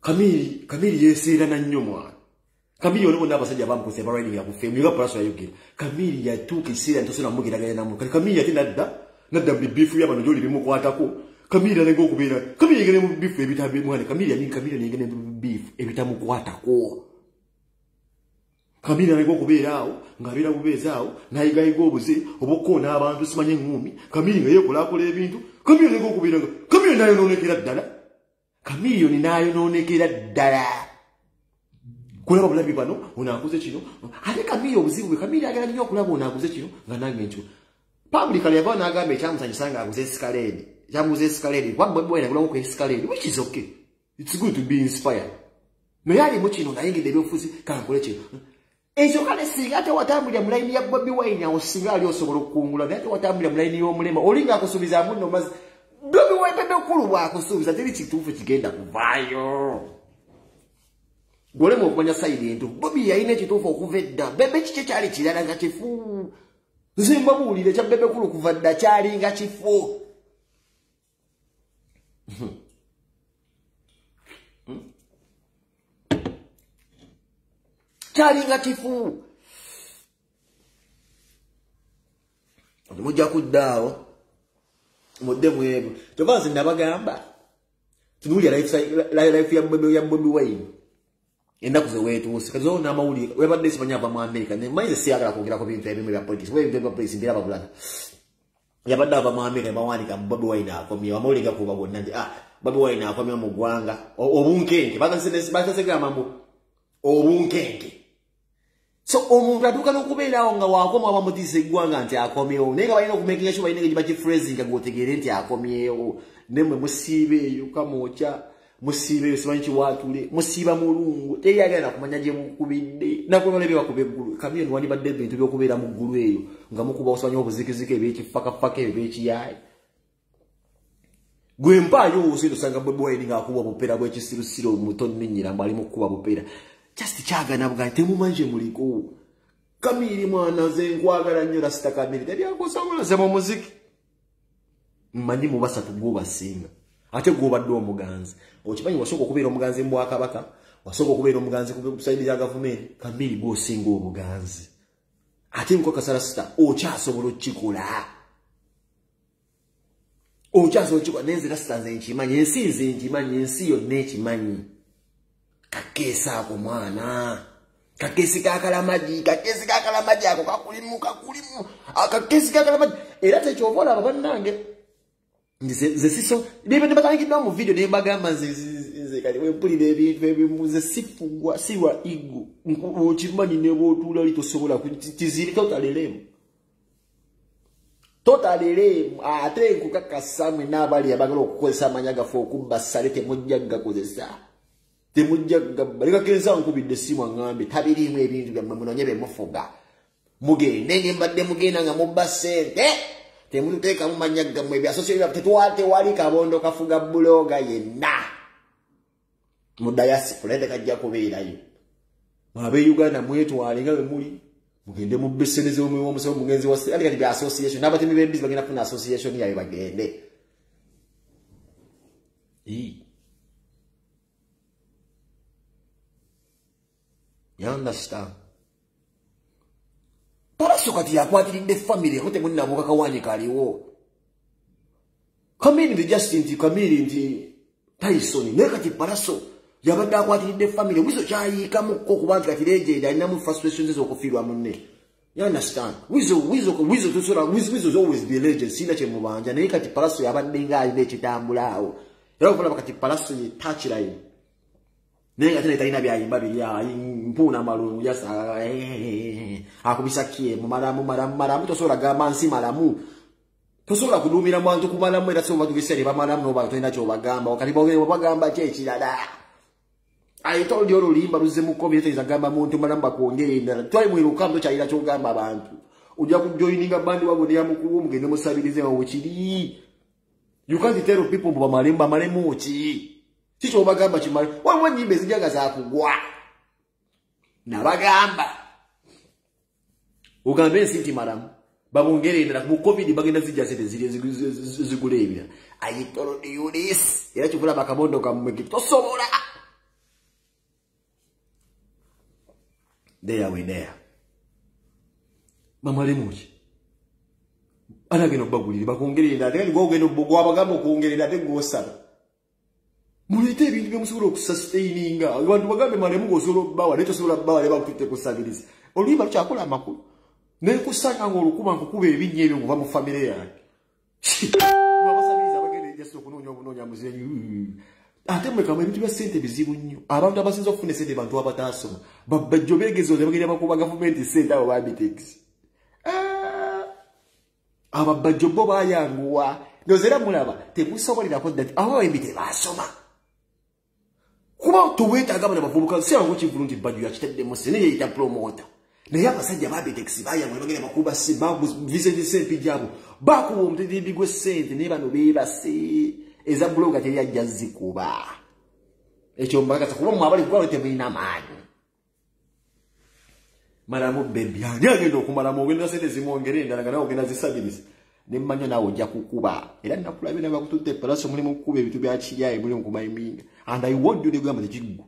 kamiri kamiri yeseerana nnyo mwana kamiri oli bonna abasajja bamukosa abaridinga kufemu nga pulaso yayogera kamiri yatuuka ekiseera ntosobola mugeraganya namu kati kamiri ate nadda nadda buli biifu yabano gyoli bimukwatako. Kamiri alenga okubeera kamiri yegene mu biifu ebitamwana kamiri yanini kamiri yegene mu biifu ebitamukwatako kamiri alega okubeera awo ng'abeera bubeezi awo nayigayiga obuze obukoona abantu simanye eŋŋumi kamiri nga yeekolaakola ebintu. Kamiri alega okubeera nga kamiri nayonoonekera ddala. Kamiriyoni nayonoonekera ddala kulaba bulabi bano onaakuze kino. Ate kamiri obuzibu bwe kamiri agala nnyo okulaba onaakuze kino nga nange nkyo publicly yava n'agamba ekyamusanyusa ng'aguze esikaleedi kyamuguze esikaleedi wabwebwenagulawo ku esikaleedi which is okay. It's good to be inspired. Naye alimu kino nayingidde ebyobufuzi kankole kino. Ekyo kale singa ate watambulira mu layini ya bobi wine awo singa ali osobola okukungula naye ate watambulira mu layini y'omulema oli ngaakusuubiza muno mazi bobi wine bebekulu bwakusuubiza teri kituufu kigenda kuvaayo golema okumanya sayidi entu bobi yalina ekituufu okuva edda. Bebe kiki kyali kirala nga kifu? Nze mbabuulire kya bebekulu kuva dda kyali nga kifu. Kyalinga kifu. Mujja kuddaawo mudde mwebwe kyova nze nabagamba. Tunuulya life ya bobi wine ennaku zeweetuuse kazoo namawulire webadde simanyi ava mu amerika manyize siyagala kwogera ku bintu ebimu ebya politics ebintu ebya politics mbira babulana yabadde ava mu amerika nebawandika bobi wine akomye amawulire gakuba gonna nti ah bobi wine akomye mu ggwanga. Obunkenke bakasegamba mbu obunkenke. So omuntu atuuka n'okubeerawo nga wakoma abamutiisa eggwanga nti akomyewo naye nga balina okumekinga kyo balina nga gibakifrezinga ng'otegeere nti akomyewo. Nemwe musiiba eyo kamwokya musiiba eyo simanyi kiwaatule musiiba mulungu. Teri agenda kumanya gye mukubidde. Nakulala ebyebakuba eggulu. Kamiyoni wandibadde ebintu by'okubeera mu ggulu eyo nga mukuba osimanya obuzikizika ebyekifakafaka ebyo byekiyaayi gwe mpaayo owusi tosanga bwebwaini ng'akuba bupeera bwekisirusiro omuto nnenyera mbw ali mu kukuba bupeera just kyagana bwa temumanyi gyemuliko kamiri mwana ze nkwagala nnyo rasita kamiri teryakusobola ze mu muziki. Mmanyi mu basatu gwobasinga ate gwobadde omuganzi. Okimanyi wasooka okubeera omuganzi mu bwakabaka wasooka okubeera omuganzi kusaidi ya gavumenti kamiri gwosinga obuganzi ate nkokasa rasita okyasobola okukikola? Okyasobola okukikola? Nenze rasita nze nkimanyi ensi nze nkimanyi ensi yonna ekimanyi. Kakeesi ako mwana kakeesi kakalamagi kakeesi kakalamagi ako kakulimu kakulimu kakeesi kakalamagi era tekyova olaba bannange nze siso nebe nebatangiddwa mu vidiyo nembagamba nze kati wempulira ebintu ebimu nze sifugwa siwa igu okimanyi nebootuula li tosobola kiziri totalelemu totalelemu ate nkukakasamwe n'abali abagala okukozesa amanya gafe okubba sale temujja gakozesa temujja baleka kensa nkubidde essimu aŋŋambe tabiriimu ebintu byammwe munonye bemufuga mugende nge mbadde mugenda nga mubba ssente temututeekamu manya gammwe ebyasotewali kabondo kafuga bulooga yenna. Mudayasifula tekajja kubeerayo. Abeuganda mwetwale nga bemuli mugende mubbesenezomwomusawo mugenzi waati kati bya association nabatemi bembizi bagenda kufuna association yabe bagende. You understand? Paraso kati yakwatiridde family ko temunnabuuka kawaanyi kaliwo. Kamiri ndi just nti kamiri nti Tyson naye kati Paraso yabadde akwatiridde family wizo kyayiikamukko kuba nti kati legend alinamu frustrations ez'okufiirwa munne. You understand? Wizo wizo wizo tusola wizo wizo is always be legend sina kye mubanja naye kati Paraso yabadde nga alina ekitambula awo. Era okulaba kati Paraso ye touchline naye nga tene talina byayimba biri mpuuna malungu yasa akubisa kie mumalamu malamu malamu tosobola gamba nsi malamu tosobola kuduumira mwantu kumalamu era soba tubiseera bamalamu noba tolina kyobagamba. Wakati bagamba ki ekirala? Aitoldi olulimba luze mukobi toyinza gamba muntu malamu bakwongere endala twali mwirukamu tokyalina kyogamba abantu. Ojja kujoyininga bandi wabo neyamukulu mugende musabirize wawe kiri you can't tell people mbu bamalemu ki kikyobagamba kimale? Waliwo enyimba ezijaga zakugwa nabagamba ogambe ensi nti malamu babongere endala mu covid bagenda zijja sente zigula ebira. Aitolodiulis era kivulaba akabondo kammwe tosobola. There we there. Mamalemuki anagenda okubagulire bakongere endala tekati gwogenda gwabagamba okwongera endala tegwosaba mulete ebintu byemusobola okusustaininga. Abantu bagambe malemu ngaosobola okubawa naye tosobola bawa ne bakututte kusabiriza oluyimba lukyakola amakulu nekusanga nga olukuba nkukuba ebinnya ebyo nguva mu famire yange. Abasabiriza bagenda ejasi okunoonya obunoonya muzenyu. Ate mwekamu ebintu bya sente bizibu nnyo? Abantu abasinza okufuna esente bantu abataasoma bajjo begezoza bagenda bakuba gavumenti sente abo babitex ababajjo bo bayanguwa nozera mulaba temusobolerako ddati abo bembi tebasoma kuba towetaaga bana bavubuka siawo kivulu nti bajjo yakiteddemu se naye yeyita promota naye abasajja babetex bayangula bagenda bakuba visenti sempi gyabo bakuba omutendimbi gw'essente naye bano beebase. Eza buloga teryajja zikuba. Ekyo mbagasa kuba mu abali gwalo temulina maanyi. Malamu bebi ani agenda okumalamu? Ogenda sente zimwongere endala nga nawe ogenda zisabiriza nemanya naawe ojja kukuba. Era nakulabe nabakututte epalaso mulimu kukuba ebintu byakiryaye mulimu kumayiminga and i want you negamba tekiggwa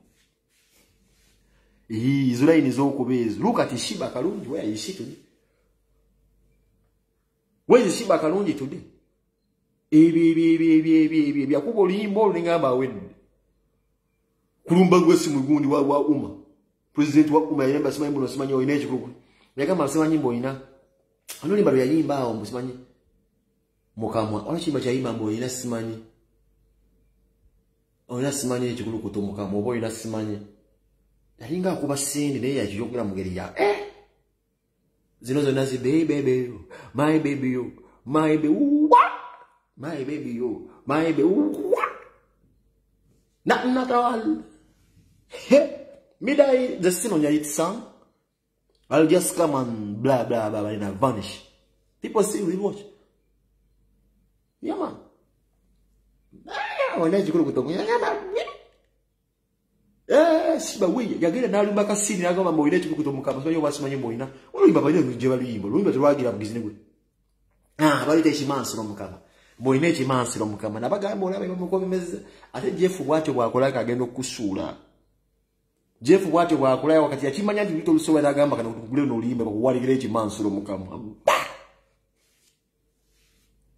izo layini zokuba ezo luka ti shiba kalungi she today where is shiba kalungi today ebyo ebyo ebyo ebyo ebyo ebyo byakuba oluyimba olwo nengamba awedde kulumba gwesimu gundi wa uma. Pulezidenti wa uma yayimba simanyi mbuno simanyi olina ekikugu yagamba simanyi mbu olina anolimba lwe yayimba awo mbu simanyi mukamwa olakiyimba kyayimba mbu olina simanyi olina simanyi ekikulukuto mukamwa oba olina simanyi yalinga akuba sente naye yakiyogera mu ngeri ya eh? Zino zonna zi baby yo. My baby yo. My baby what my baby yo. My baby what nothing at all midday the sin on your song I'll just come and blah blah blah and I vanish. People still will watch. Yeah man. Wanajikulu kutoka Eh, siba wiye yagenda nalimba kasini agamba moine chiku kutomuka basoyo basimanyi moina oluyimba balina luje baluyimba oluyimba tulwagira bugizine gwe. Ah balite ekimansiro mukama moine ekimansiro mukama nabagamba olaba bamukomemeza ate jeff bwatyo bwakola kagenda okusuula. Jeff bwatyo bwakola wakati yakimanya nti bito lusobola agamba kana kugule no oluyimba bakuwaligira ekimansiro mukama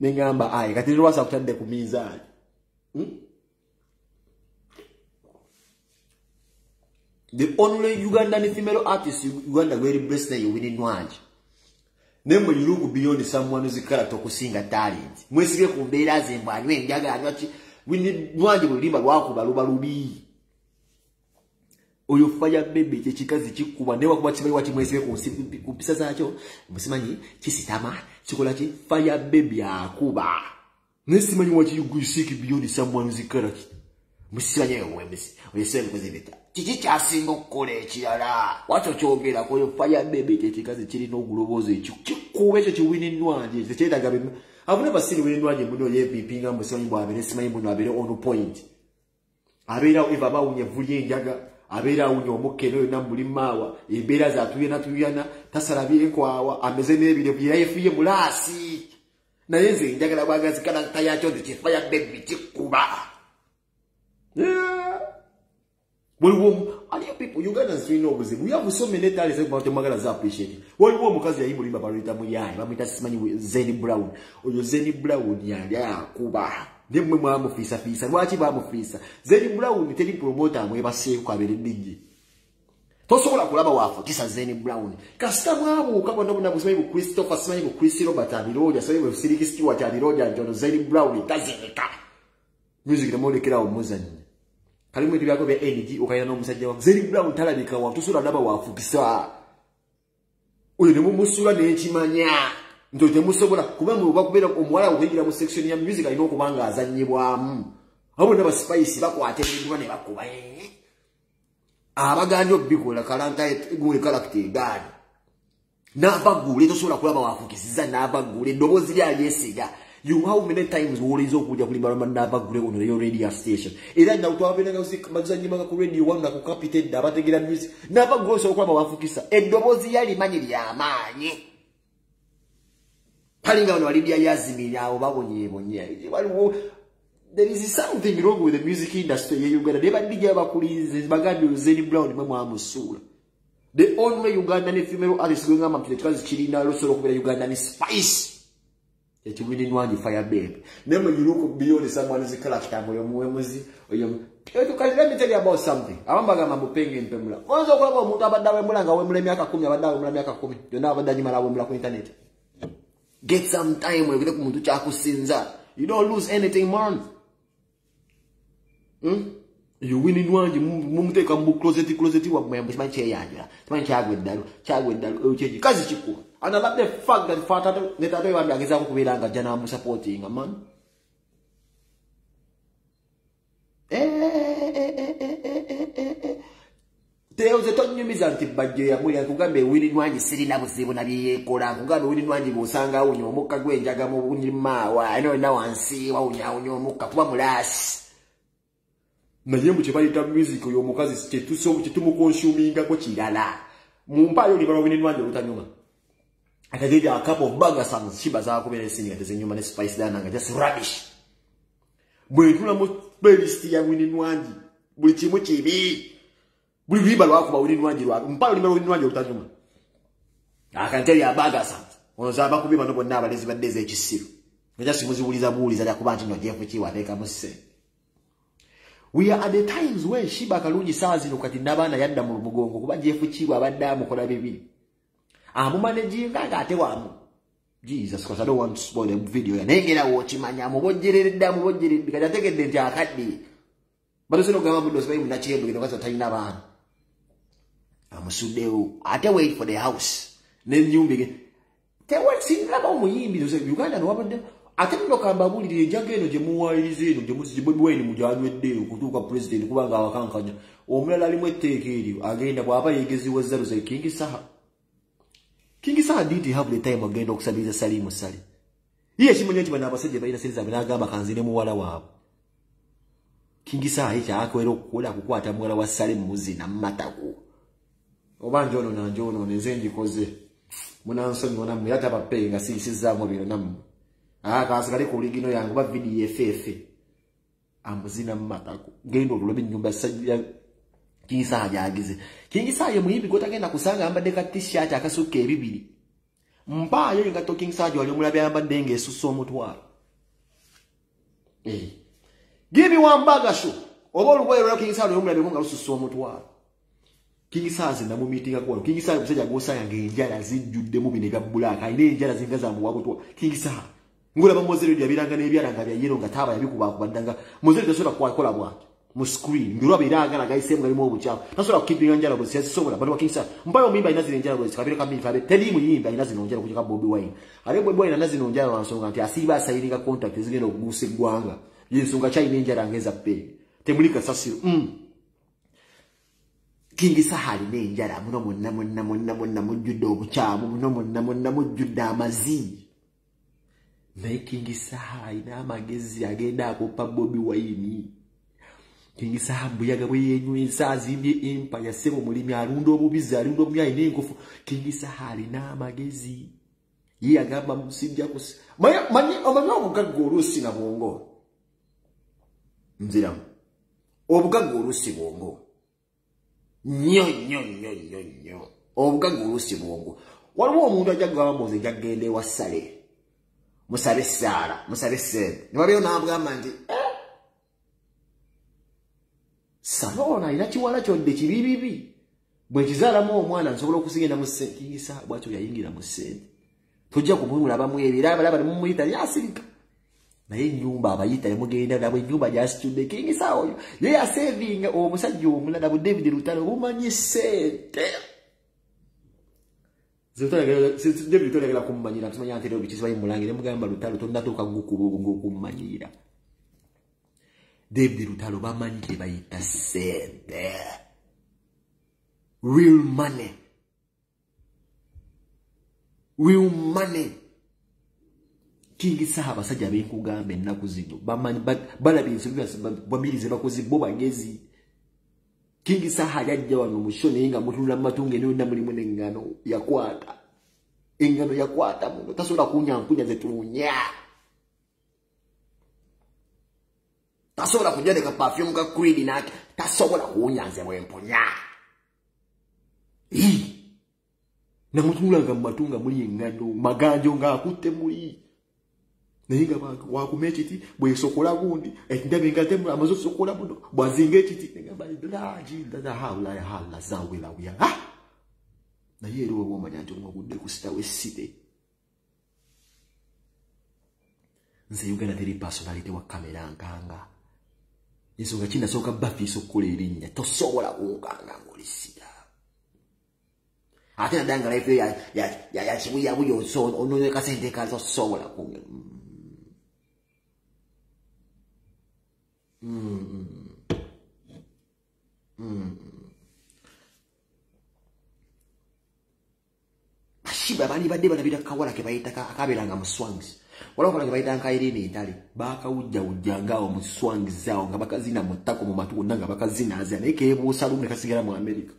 nengamba ayi kati lwasa kutadde ku mizaani the only Ugandan female artist Uganda very blessed you winning Nwanji. Nemwe yurugu beyond someone who's character okusinga talent. Mwesige ku mbeera ze mbanywe njaga anwachi winning Nwanji bulimba lwakuba luba lubi. Oyo fire baby kye kikazi kikuba newa kuba kibayi wati mwesige ku ku pisa zakyo musimanyi kisitama kikola ki fire baby akuba. Nesimanyi wati you seek beyond someone who's character. Musibanye wewe misi. Oyesebe kwezibita. kiki kyasinga okukola ekirala wakyo kyogera kuyo fire baby kyekikazi kirina oguloboozi ekyo kikuba ekyo kiwininwanje tekyetaga abune basiri wininwanje muno yepipinga musimanyi bwabeere simanyi muno abeere on point abeerawo eva bawunya evu lyenjaga abeera awunya omukka eno yonna muli maawa embeera zatuyana tuyana tasala byenkwawa ameze n'ebire byeyayefuye mulaasi naye nze njagala bwagazi kalakta yakyo nti kifaya baby kikuba. Aliyo people ugandans tulina obuzibu we have so many talents ekuba temwagala za appreciate waliwo omukazi yayimba oluyimba baluyita muyayi bamuyita simanyi zen brown. Oyo zen brown yali akuba nemwe mwamufiisafiisa lwaki bamufiisa zen brown teri promota amwebaseeko abeere dj tosobola kulaba waafutisa zen brown. Kasita mwabuuka bonna bonna busimanyi bu christopher simanyi bu chris robert abiroja simanyi bu siriki stewart abiroja ntono zen brown tazirika music nemwolekerawo muzanyi kalimu etu byako bya NG okayina n'omusajja wa Zeri Brown talabika wa tusula ndaba wafukisa oyo ne mumusula n'ekimanya nto temusobola kuba mu oba kubeera omuwala okuyingira mu section ya music alina okuba nga azannyibwamu. Abo ne baspice bakwata ebintu ne bakuba abaganja obikola kalanta gule character egaani n'abagule tosobola kulaba wafukisiza n'abagule eddoboozi lyalyeesiga you how many times woliza okuja kulimba lamba nabagule ono yo radio station. Era na utwabena nga usik mazanyi manga ku radio wanga ku capital da bategera music. Nabagule so kwa bawafukisa edobozi yali manyi lya maanyi palinga bano walibya yazimiri awo babonye bonye waliwo there is something wrong with the music industry. Ye Uganda deba DJ bakulize bagandi Zeni Brown mwe mwamusula the only Ugandan female artist going on to the transit chilina losoro kubera Ugandan spice ekiwininwangi fire babe. Nemwe yuruku beyond someone is character moyo muwemuzi oyo let me tell you about something. Abambaga mambo penge mpemula kwanza okulaba omuntu abadde awemula nga wemula emyaka kumi abadde awemula emyaka kumi yonna abadde anyimala awemula ku internet. Get some time webire ku muntu kyakusinza you don't lose anything man. Hmm? You winning wangi mumuteeka mu closet closet wa mwembe kimanyi kyeyanjula kimanyi kyagwa eddalu kyagwa eddalu kyeki kazi kikuba and I love the fact that father ne tato yabambi agezaako kubeera nga ajja n'amusupportinga man teoze tonyumiza nti bajjo yamulya nkugamba ewirinwangi sirina buzibu nabyeyekola nkugamba ewirinwangi bwosanga awunya omukka gwenjaga mu bunyimaawa ena olina wansi wawunyawunya omukka kuba mulaasi naye mu kyebayita music oyo omukazi kyetumukonsuminga kirala mumpaayo olibala owirinwangi olutanyuma I can give you a couple of burger songs. Shiba za kubera sini ate zenyuma ne spice dana nga just rubbish. Bwe tula mu playlist ya Winnie Nwangi. Buli kimu kibi. Buli riba lwako ba Winnie Nwangi lwako. Mpalo limero Winnie Nwangi olutanyuma. I can tell you a burger songs. Ono zaba kubiba no bonna abalezi badeze ekisiru. Nga simuzibuliza buliza ya kuba nti no Jeff Kiwa ateka musse. We are at the times where Shiba Kalungi sazi no kati nabana yadda mu mugongo kuba Jeff Kiwa abadde amukola bibi. amumanejinga ng'ate wamu. Jesus cause i don't want to spoil the video. Ya naye ngera wokimanya amubojjereredde amubojjeredde. Kati ategedde nti akadde. Batosera okugamba budde osibayi munakyendo gendo kati talina baana. Amusuddewo. Ate wait for the house. N'ennyumba ege tewasingiraba omuyimbi uganda newabadde ate nno kambabulire enjaga eno gyemuwayiriza eno gyebobiwaini mujanywedde okutuuka pulezidenti kubanga awakankanya. Omulala alimu etteeka eryo agenda bw'aba yegeziwezza luze kingi saha. Kingi saha didn't have the time agenda okusabiriza salimu sali. Ye kimanya nti bano abasajja balina sente zaabwe n'agamba kanzine muwala waabwe. Kingi saha ye kyakwera okukola kukwata muwala wa salimu muzina mumataku oba njonoona njonoona nze njikoze. Munansonyiona mmwe era tabapeeyi nga siyisizaamu bino nammwe kansigale ku ligino yange oba vidiyo efeefe amuzina mumatako genda oluloba ennyumba sajja kingisaha gyagize kingisaha ye muyimbi gwotagenda kusanga ayambadde ka tishat akasukka ebibiri mpaayo engatto kingisaha gyewali omulabi ayambadde ngaesusa omutwalo gibi wambagasho oba olugoye lwala kingisaha lwe omulabeko nga lususa omutwalo kingisaha ze namumiitingako wano kingisaha omusajja gwosanga ngaenjala zijjuddemu bino ebya bulaaka alina enjala zinga zamuwabutwa kingisaha ngulaba mozero yabiranga n'ebyalanga bya yero nga taaba yabikubakubaddanga mozero tasobola kwakola bwati mu screen. Ngirwaba era agala gayisemu galimu obukyafu tasobola kukipinga njala bwe siyazisobola bali wakinsa mpayo omuyimba alina zino enjala bwe kabire kamini kabe teri muyimba alina zino njala kujaka bobi wine. Ate bobi wine alina zino njala lwansonga nti asiiba asayiringa contact ezigenda okuguusa eggwanga. Yensonga kyalina enjala ngeza peeri temuli kasasiro. Mm. kingi saha alina enjala muno monna monna monna monna mujjudde obukyamu. Muno monna monna mujjudde amazi naye kingi saha alina amagezi agenda akoppa bobi wayini kingi saha mbuyaga bwe yenywesa azimbye empaya sebo mulimi alunda obubizi alunda obubi alina enkofu kingi saha alina amagezi ye agamba musijja kusi manyi omanyi obugagga oluusi na bwongo. Nziramu obugagga oluusi bwongo. Nnyo nnyo nnyo nnyo nnyo. Obugagga oluusi bwongo. Waliwo omuntu ajja gamba nze njagenda ewa sale musale saala musale sente newabeyo nabugamba nti sale ono alina kiwala kyodde kibibibi. Bwekizaalamu omwana nsobola okusigenda mu sentingisa bwatyo yayingira mu sente tojja kumulabamu ebira abalaba nemumuyita lyasirika naye enyumba abayita nemugenda nabo enyumba gyasitudde kingisa oyo ye yasevinga omusajja omulala bu david lutalo bumanyi sente david tolagala kumumanyira ntumanya ntera obikizibayo mulangire mugamba lutalo tonatuuka ngaokumumanyira david lutalo bamanyi tebayita sente real money. Real money. Kingisa abasajja benkugamba ennaku zino balaba ensobi bamirize bakozi bo bagezi kingisa hajajja wano musho naye nga mutunula mumatunga enona mulimu neŋŋano yakwata eŋŋano yakwata muno. Tasobola kunyankunya zetunya tasobola kujja ne kapafyumu ka kwidi nake. Tasobola kuwunyanze na namutunula nga mumatunga muli eŋŋano maganjo ngaakutte muli naye nga wakuma ekiti bwesokola gundi endabe nga temula amaze osokola muno bwazinga ekiti tosobola bashiba bali badde balabira kawala ke bayita akabeeranga mu swangs. Walawo kawala ke bayita nkairene entale bakawujjawujjangaawo mu swangs zaawo nga bakazina mu ttako mu matu gonna nga bakazinaaza naye keebuusa lumu ne kasigala mu amerika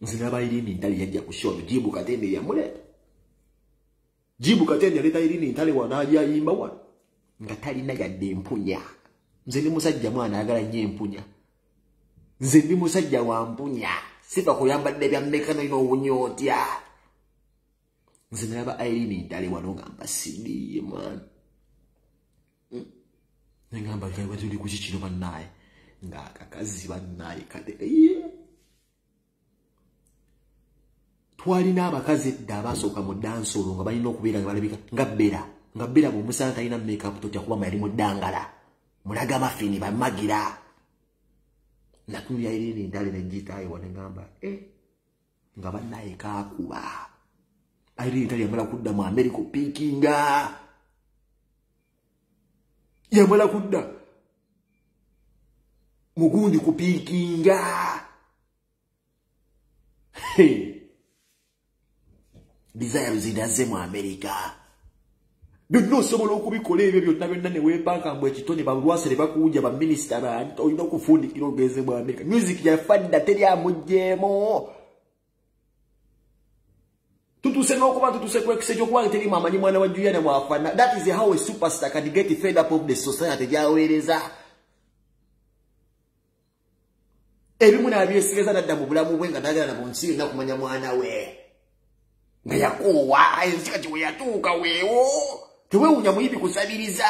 nze nabairene entale yajja ku shono jibu katende yamuleeta jibu katende yaleeta irene entale wano ajayimba wano. Nga talina yadde empunya nze ndi musajja mwana ayagala nnyo empunya. Nze ndi musajja wa mpunya. Sifa kuyambadde bya mmekano ina obunyootya nze nalaba irene ntale wano nga mbasidiye mwana negamba tuli kuki kino bannaaye ngaakakazi bannaaye kate twalina abakazi edda abasooka mu dansolo nga balina okubeera nga balabika nga bbera nga bbera bwemusana talina makeup tojja kubama yali mu ddangala mulaga mafini bamagira natunulya irene endale nenjitaayo wanegamba nga bannaye kakuba irene tali yamala kudda mu america opiikinga. Yamala kudda. Mugundi kupiikinga desire zinaze mu america byonna osobola okubikola ebyo byonna byonna newepanka mbw ekitone balwase ne bakuwuja baminisita bani olina okufundikira ogenze mu america. Music yafadda teri amugjeemu tutuse n'okuba tutuse kwekisa ekyokuba terimu amanyi mwana wa juliana mwafana that is how a superstar can get fed up of the society gyaweereza. Ebimu nabyesigeza nadda mu bulamu bwe nga nagala nabunsi yonna kumanya mwana we. Nga yakuwa ensi kati we yatuuka weewo tewewunya muyibi kusabiriza?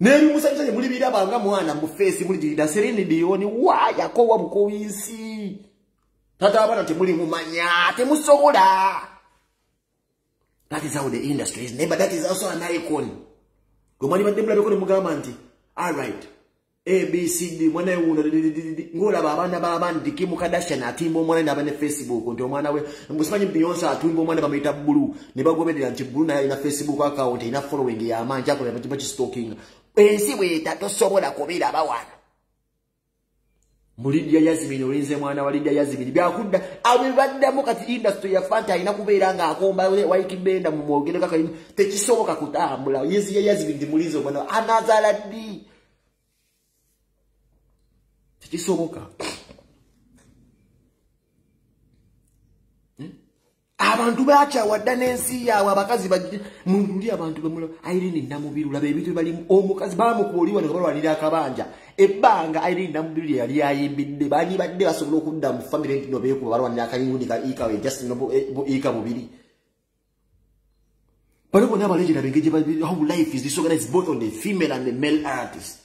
Nebimusanyusa nemuli birabanga mwana mu feesi dioni wa yakowa bukowinsi tata abaana temuli mumanya temusobola. That is how the industry is. Neighbor that is also an icon. Gwe mwali badde mugamanti. All nti abcd mwana ewuno ngaolaba abaana babandi kimukadashan atimba omwana naba ne facebook nti omwana we. Musimanyi beyonce atimba omwana bamuyita bulu. Ne bagoberera nti bulu naye alina facebook account erina following yamanji akolabakistalking ensi bweta tosobola kubiraba wano mu lidia yazimini olinze mwana wa lidia yazimini byakudda abibaddamu kati industry yafa nti alina kubeera ngaakomba waikibenda mumwogerekakalimu tekisoboka kutambula. Yeziya yazimini timulinze omwana anazala ddi tekisoboka abantu bakyawadda n'ensi yaabwe abakazi muli abantu bemula irene namubiru laba ebintu balimu omukazi bamukuoliwa nga balwanira akabanja. Ebbanga irene namubiru lye yali ayimbidde banibadde basobola okudda mu famire nti nobeekuba balwanira akayundi ka ikawe justika bubiri. Bali bonna abalejera bengeje how life is disorganized both on the female and the male artist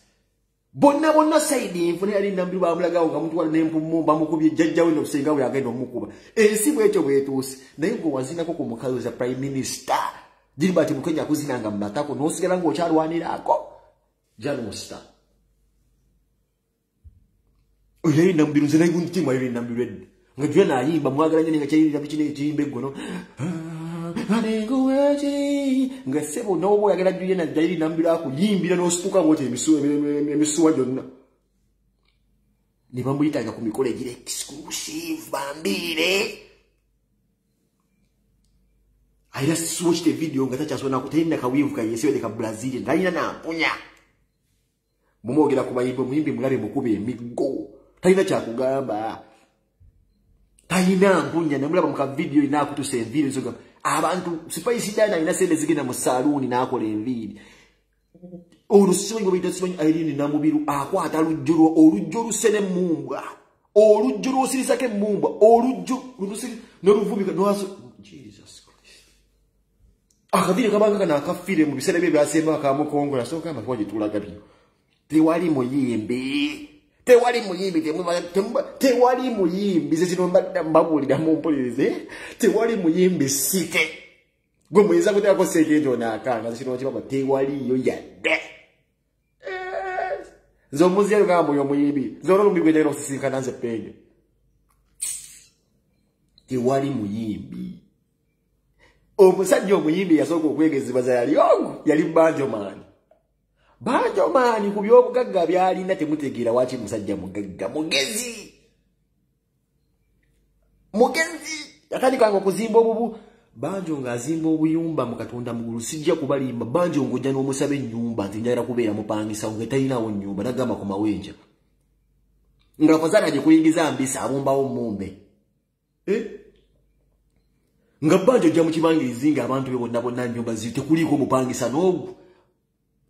bonna bonna saidi nfune yali nambiru bamulagawo nga mutwala nempumu bamukubye jjajjawe nobusenga bwe yagenda omukuba. Ensi bwekyo bwetuuse naye gwe wazinako ku mukazi za prime minister gilibert mukenya akuzinanga mumatako nosigala ngaokyalwanirako janosita yali nambiru nze nayiguntimu ayali nambiru edde nga jula nayimba mwagala nyo nenga kyayimba eggono anenguweki nga sebo noba oyagala juliana jairi nambira akuyimbira nosituka bwoti emisuwa gyonna. Ne bamuyitanga ku mikolo egira exclusive bambiire. Ayira swatched video nga takyasobola talina kawivu kayesiwede ka brazil talina nampunya. Mumwogera ku bayimbi omuyimbi mulabe mukuba emiggo talina kyakugamba. Talina mpunya namulaba mukavidiyo inakutusa enviiri zogamba abantu sipaisi dana ina sente zigenda mu saluuni n'akola enviiri. Olusimanyi baita simanyi airini namubiru akwata lujjo olujjo olusene mumbwa olujjo lwosirisako emumbwa olujjo noluvubika nwaso jesus akaviiri kabanga kana akafiire mu biseera bye byasemba akamukongola sokamba twagitulaga byo tewali muyimbi tewali muyimbi tewali muyimbi. Zezino mbabuulira mumpulirize tewali muyimbi site. Gwe muyinza kuteako sekenjo nakanga zekino kibaba tewaliyo yadde. Nze omuziyayo gamba oyo omuyimbi nze ona olumbi gwenjagala okusisinkana nze penge tewali muyimbi. Omusajja omuyimbi yasooka okwegezebwaza yali ogu yali banjomaani banjomaani ku byobugagga byalina temutegeera waki musajja mugagga. Mugezi! Mugezi! Yatandikanga okuzimba obubu banjo ng'azimba obuyumba mu katonda mugulu sijja kubalimba. Banjo ng'ojja n'omusaba ennyumba nti njagala kubeera mupangisa nga talinawo nnyumba nagamba ku mawenja. Nga fazaana gye kuyingiza mbisa abumbawo mumbe nga banjo ojja mu kibangirizi nga abantu be bonna bonna nnyumba ziri tekuliiko mupangisa n'ogu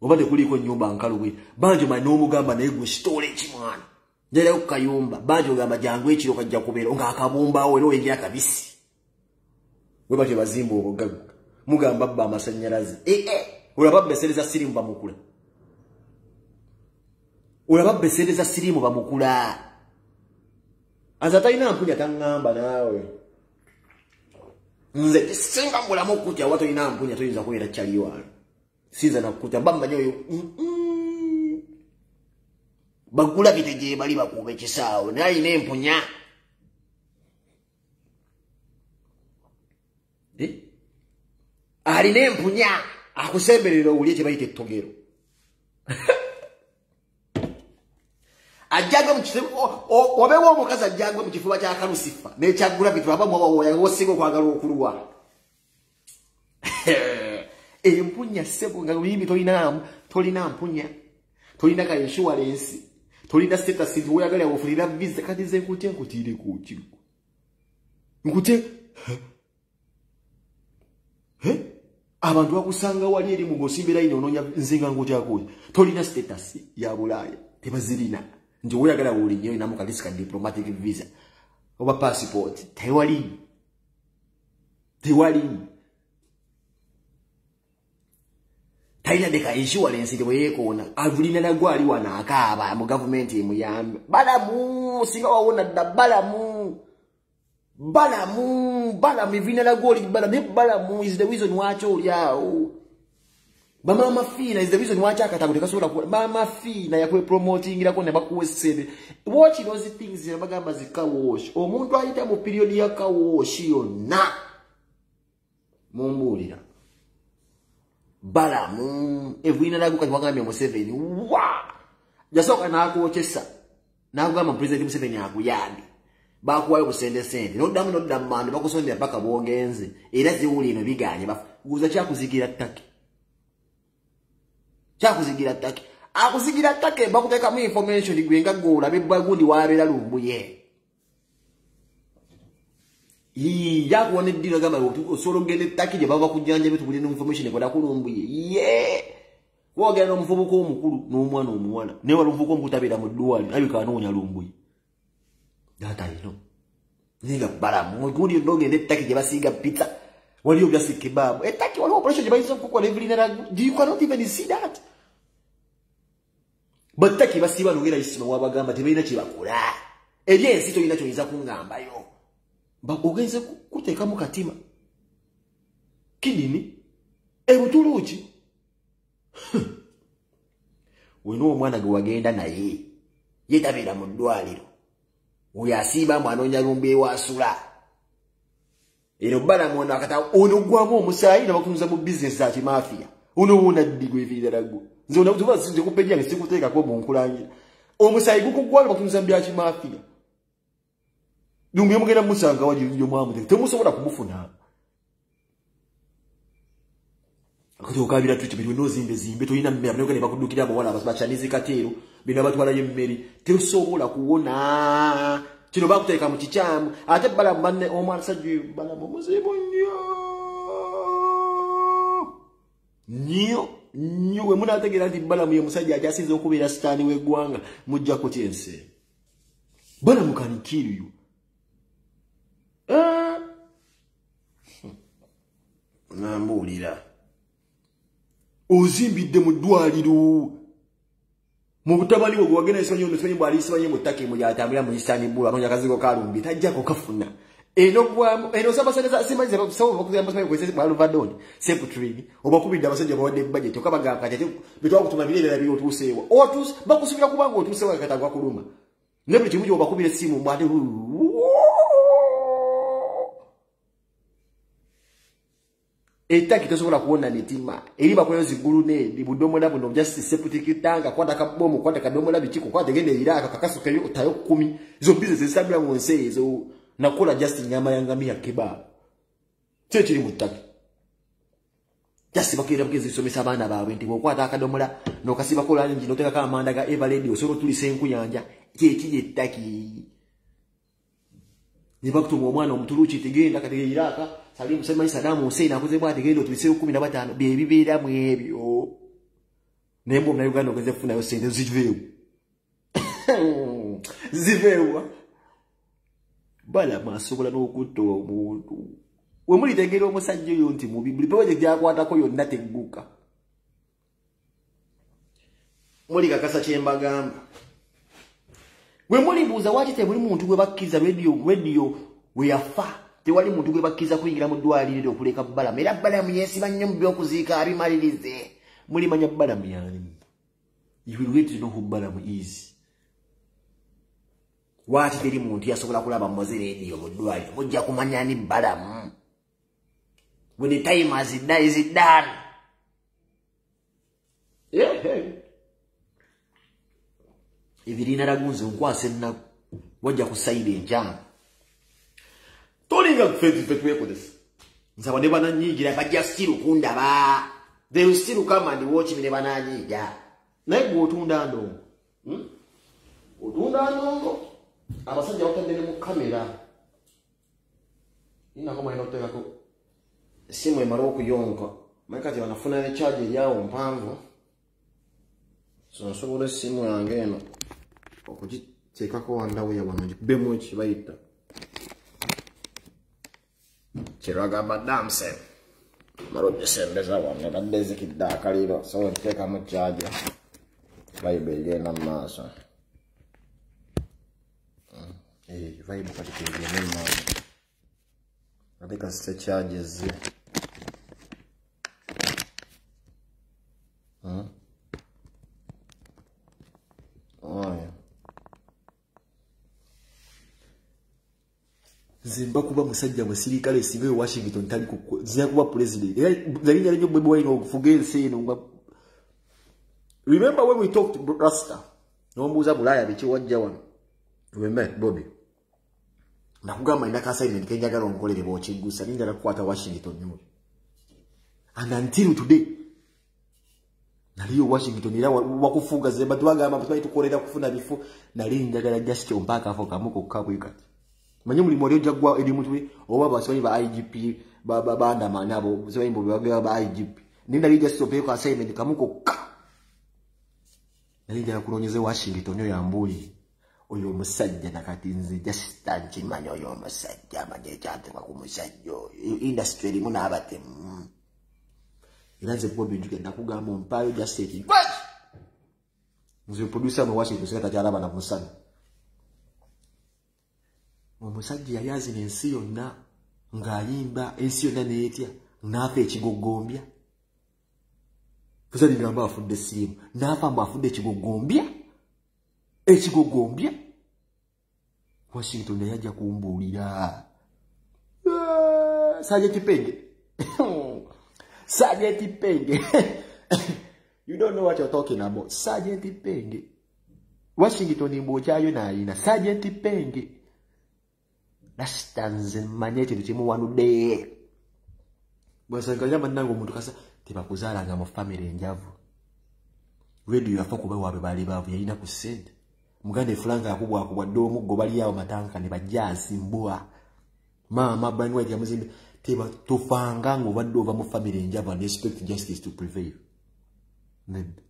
oba tekuliiko nnyumba nkaluwe banjo mani n'omugamba naye gwe kitoola ekimwana njalayo ku kayumba banjo ogamba jangu ekiro kajja kubeera ng'akabumbawo era owenjera kabisi. We batyo bazimba obugagga. Mugamba bba amasanyalaze. Ee olaba besereza sirimu bamukula. Olaba besereza sirimu bamukula. Anze atalina mpunya taŋŋamba naawe. Nze singa mulamu okutya oba tolina mpunya toyinza kubeera kyaliwano siiza nakukuta mba mmanyi oyo bagula bitege bali bakuuba ekisaawo naye alina empunya eh? alina empunya akusemberera owulye kye bayita ettogero ajjagwe obeewo omukazi ajjagwe mu kifuba kya kalusifa n'ekyagula bitu aba muwawoyaga wosinga okwagala okulwa eh. Empunya sebo nga luyimbi tolinamu tolina mpunya. Tolina ka inshuwalensi tolina status nti weyagala ofunira visa kati ze nkutya nkutiire kukigo nkutye abantu bakusanga wali eri mugosimbira ino ononya nzinga nkutyakuya tolina status ya bulaaya tebazirina. Nti weyagala wulinyo inamu kalisi ka diplomatic visa. Oba passport tewali. Tewali talina deka insurance nti bweyekoona avulina nagwe ali wano akaaba mu gavumenti emuyambe balamu singa wawona dda balamu. Balamu balamu evulina nagwe oli balamu. Naye balamu is the reason waki oli awo bamama fiina is the reason waki akatago tekasobola kukola mama fiina yakwepromotingirako ne bakuwa essente wokino zi things nebagamba zi kawoshi omuntu ayita mu periodi ya kawoshi yonna. Mumbuulira balamu evulina nagwe kati wagambye museveni wa! Jasooka nakwokesa nagamba mupurezidenti museveni akuyambi bakuwayo busente sente. Noddamu nodda mumanda bakusondera paka bwogenze era ziwuli eno biganye guza kyakuzigira ttake. Kyakuzigira ttake. Akuzigira ttake bakuteekamu information gwenga golabe bagundi wabeera lumbuye yakuwona eddiiro gamba osobola okugenda ettaki gye baba bakujjanja betubulina information ekola kulumbuye ye wogera n'omuvubuka omukulu n'omwana omuwala naye wali omuvubuka omukulu tabeera mu ddwali abika anoonya lumbuye datayino ninga balamu gundi nogenda ettaki gye basiiga pizza. Waliyo byasi kebabu ettaki waliwo operation gye bayinza okukola evilinera you cannot even see that? Battaki basiiba nogera isima wabagamba tebalina kyebakola ebyensi tolina kyoyinza kungambayo ogenze kuteekamu katima. Kidini? Ebutuluuki wena omwana gwe wagenda naye yetabeera mu ddwaliro. Oyo asiibamu anoonya lumbi ewasula ero balamu ono akata ono gwamu omusaayi nabakutumiza mu bizinesi za kimafiya ono wona ddigwe eviriraragwo nze kupejjange sikuteekako munkulangira omusaayi gukugwalo bakutumiza mu bya kimafiya lumbi omugenda mumusanga wajiyo mwamute temusobola kumufuna. Akati okabira tuti bino nozimbe zimbe tolina mmere abanyoga ne bakudukira abawala bacanizi kateero bino abatwalayo emmere tesobola kuwona. Kino bakuteeka mu kikyamu. Ate balamu banne omwana sajja balamu muzibu nnyo. Nnyo nnyo. We munategeera nti balamu ye musajja akyasinza okubeera sitaani w'eggwanga mujjako kyense balamu kanikiriyo nambuulira ozimbidde mu ddwaliro. Mu butabani bwe gwagenda esimanyi ono simanyi bwali simanyi mu ttaka emu gyatambulira mu istanbul anoonya akazigo kalumbi tajjako kafuna eno bwamu eno sabaseneza simanyi bwaluvadoni seputrini obakubidde abasajja bawadde ebajeti oka bagamba kati betwakutuma bireerera biri otuuseewa bakusubira kubanga otuuseewa kakatagwa kuluma ne buli kimu gyobakubira essimu mwate ettaki tosobola kuwona mitima eri bakoleyo zigulu needi budomola buno just seputikitanga kwata kabomu kwata kadomola bikiko kwata genda iraka kakasukeyo tayo kumi. Zo business zisabira mu nsi ezo nakola just nyama ya ngamia kebab kye kiri mu ttaki just bakira bugezi somesa abaana baabwe nti bwokwata akadomola nokasibako langi noteekako amanda ga eva radio osobola otulisa enkuyanja kyekiri ettaki ne bakutuma omwana omutuluki tegenda kati sali musamanyi sadamu hussein akoze bwati genda otuliseyo kumi na bataano byebibeeramu ebyo naye mbu omunauganda ogenze kufunayo sente ziveewo ziveewa balamu asobola n'okutta omuntu. We mulitegeera omusajja oyo nti mubi buli purojekiti gyakwatako yonna tegguka. Muli kakasa kyembagamba bwe mulibuuza waki tebuli muntu gwe bakkiriza rediyo we yafa tewali muntu gwe bakkiriza kuyingira mu ddwaliro okuleka balamu era balamu yesiba nnyo mu byokuziika abimalirize. Mulimanya balamu yalimu iwiwetinohu balamu is waki teri muntu yasobola kulaba mumoze rediyo mu ddwaliro mujja kumanya ni balamu when the time has is done? Yeah, yeah. ebirina lagunze nkwasa ennaku wajja kusaida enkyana tolinga fe twekozesa nsaba ne bananyiigira bajja stiru kundaba. They will still come and watch me ne bananyiiga. Naye gwe otunda ndongo hmm? otunda ndongo abasajja batadde ne mu kamera inako mwalina okuteekako? Essimu emala okuyonka. Maye kati banafuna ne kyagi eryawo mpanvu. So nsobola essimu yange eno okugiteekako wandaweya wano gikubemu ekibayita kiragamba damse mala ogisembeza wano badde ezikidde akaliro so nteekamu kyaja vayibu egenda mu maaso. Vayibu kati tegenda mu maaso. Ate kasite kyagezi nzimba kuba musajja musirikale singa e washington tali zina kuba president. Zalinnya lenyo bwe bwalina okufuga ensi eno remember when we talked rasta? Nombuuza bulaaya bikiwajja wano. Remember bobi nakugamba nina ka assignment kenjagala onkolere bwokiggusa ninjala kukwata washington nyoyo and until today naliyo washington era wakufuga zemba tubagamba tubayi tukolera kufuna bifo nali njagala just ompaka afo kamu kokka bwe manyi mulimu oli ojja gwa eri mutwe oba basomanyi ba igp bandamani abo somanyi mbu bebagera ba igp naye nali just opeeko assignment kamu kokka. Nali njala kunoonyeza washington oyo yambuulire oyo omusajja nakati nze jasita nkimanya oyo omusajja amanya ekyantuka ku musajja oyo. Industry erimu n'abatemu. Era nze bobi njuke nakugamba ompaayo jaseti nze producer mu washington sika takyalaba na musana omusajja yali azina ensi yonna ng'ayimba ensi yonna neetya naafa ekigogombya. Fusadi ngamba afudde sirimu naafa mbu afudde ekigogombya? Ekigogombya? Washington naye ajja kumbuulira sajenti penge sajenti penge you don't know what you're talking about. Sajenti penge washington mbwokyayo naalina sajenti penge nasitanze manye ekintu kimuwanudde bwasanganya bannange omuntu kasa tebakuzaalanga mu famire enjavu radio yafa kuba waabwe baali baavu yalina ku ssente muganda efulanga yakubwakubwa dde omuggo bali awo matanka ne bajja asimbwa maama branwit yamuzimbe tofanga nga obadde ova mu famire enjavu and expect justice to prevail. Nedda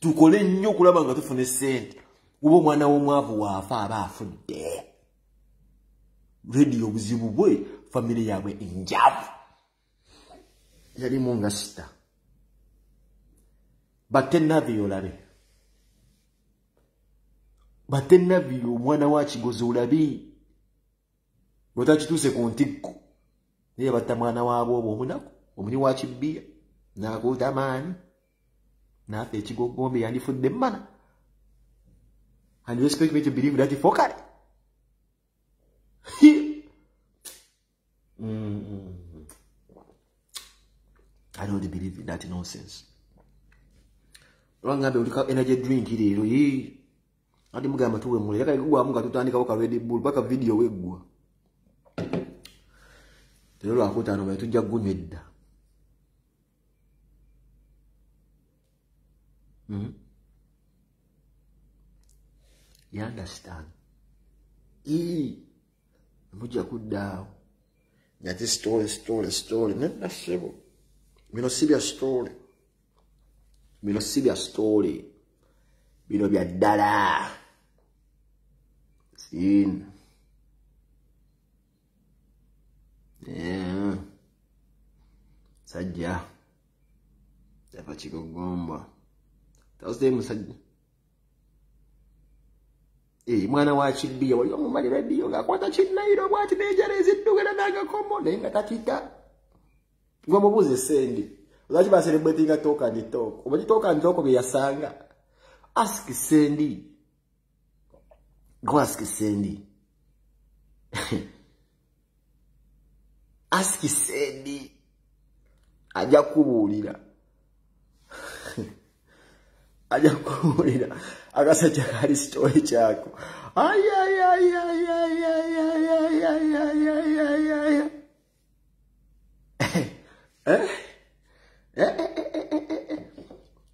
tukole nnyo okulaba nga tufuna essente uba omwana w'omwavu waafa aba afudde rediyo obuzibu bwe famire yaabwe enjavu yalimu nga sita. Batte naviyo olabe batte naviyo omwana wa kigozi olabi. Bwetakituuse ku ntikko naye batta mwana waabo obwo omunaku omuni wa kibbiya naakuuta maani naafa ekigogombe yandifudde mmana And you expect me to believe that for Kari? mm-hmm. I don't believe in that nonsense. Lwangambe ulika energy drink leero ye ati mugamba tuwe mule yaka igwa munga tutandika ka Red Bull baka video weggwa Tero lwakutaano bwe tujja gunywedda mm-hmm. You understand? Ee, mujja kuddaawo ngate story story story nedda ssebo bino si bya story bino si bya story bino bya ddala. Sin sajja. Yava kigogomba tawusite musajja mwana wa kibbiya wali omumanyi rediyo ng'akwata kinnairo bw'ati n'enjala eziddugala n'agakomo naye nga takita. Gwe mubuuze sendi lwaki baserebwetinga talk and talk omanyi talk and talk bye yasanga? Ask sendi go ask sendi aski sendi ajja kubuulira ajja kuulira akasajja kali sitole kyako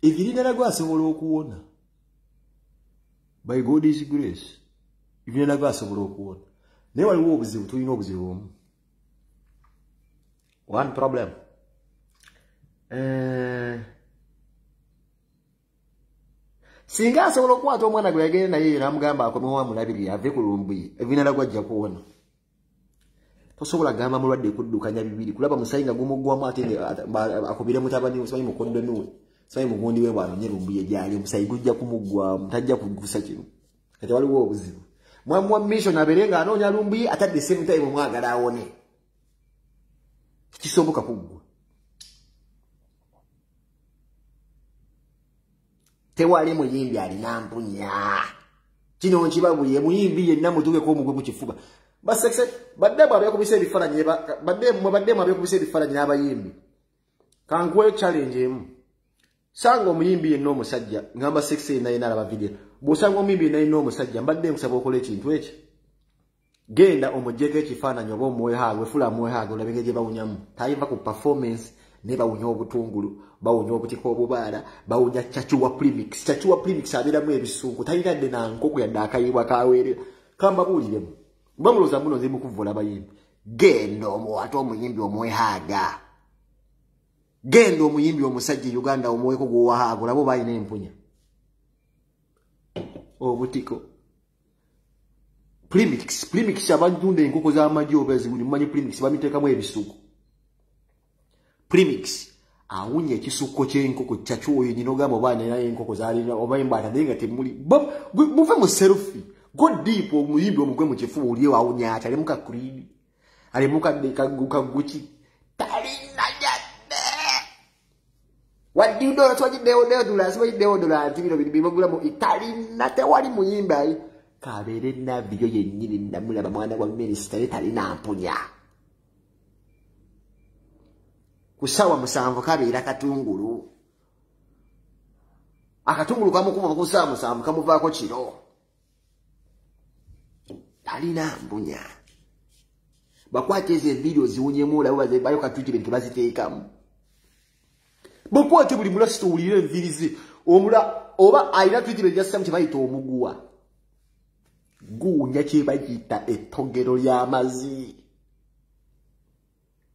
evirinala gwasobola okuwona by god's grace okuwona naye waliwo obuzibu tulina obuzibu omu one problem uh, singa asobola okukwata omwana gwe yagenda naye namugamba akomewo amulabirire ave ku lumbuye evinala gwajja kuwona. Tosobola gamba mulwadde kuddukanya bibiri kulaba musayi nga gumuggwamu ate akubire mutabani simanyi mukondomi we simanyi mugundi we bwanonye lumbuye gyali omusayi gujja kumuggwamu tajja kugusa kino. Kati waliwo obuzibu. Mwamu wa mission abeere nga anoonya lumbuye atadde semutayi mumwagala awone. Kisoboka kuggwa tewali muyimbi alina mpunya. Kino nkibabuye muyimbi yenna mutuukeko omugwe mu kifuba basekse baddemu abyekubisa ebifaananyi baddemu abyekubisa ebifaananyi n'abayimbi. Kankuwe challenge emu. Sanga omuyimbi yenna omusajja ngamba sekse yenna yenna alaba video. Bw'osanga omuyimbi yenna yenna omusajja mbadde nkusaba okola ekintu eki genda omugyeko ekifaananyi oba omuwehaagwe fula amuwehaagwe olabege gye bawunyamu. Tayiva ku performance ne bawunya obutungulu bawunya obutika obubaala bawunya kyakiwa premix. Kyakiwa premix abeeramu ebisunku talina dde nankoko yadde akayibwa kaweerera kambabuuliremu mba mulooza muno nze mukuvula bayimbi. Genda omuwate omuyimbi omwehaaga. Genda omuyimbi omusajja uganda omuweko gwowahaaga olaba oba alina empunya. Obutiko. Premix premix abantunda enkoko z'amagi obazibuli mumanyi premix bamiteekamu ebisuku premix. Awunya ekisukko kyenkoko kyakyoyo nyina ogamba oba naye enkoko zalina oba embaata naye nga temuli. Muve mu selfi go deep omuyimbi omugwe mu kifuba oliewo awunya ati alimu kakuridi alimu kaguki talina jadde. Waddiudola twagideodola nti bino bibagulamu talina tewali muyimbi kabeere nabbiyo yennyini namulaba mwana wa minisita ye talina mpunya ku ssaawa musanvu kabeera katungulu. Akatungulu kamukuba ku ssaawa musanvu kamuvaako kiro. Talina mbunya. Bakwata ezo evidiyo ziwunyemu olabo bayo katwitire nti baziteekamu. Bakwate buli mulasita owulire enviri ze omula oba alina twitire jasamu kyebayita omuguwa guwunya kyebayita ettogero ly'amazzi.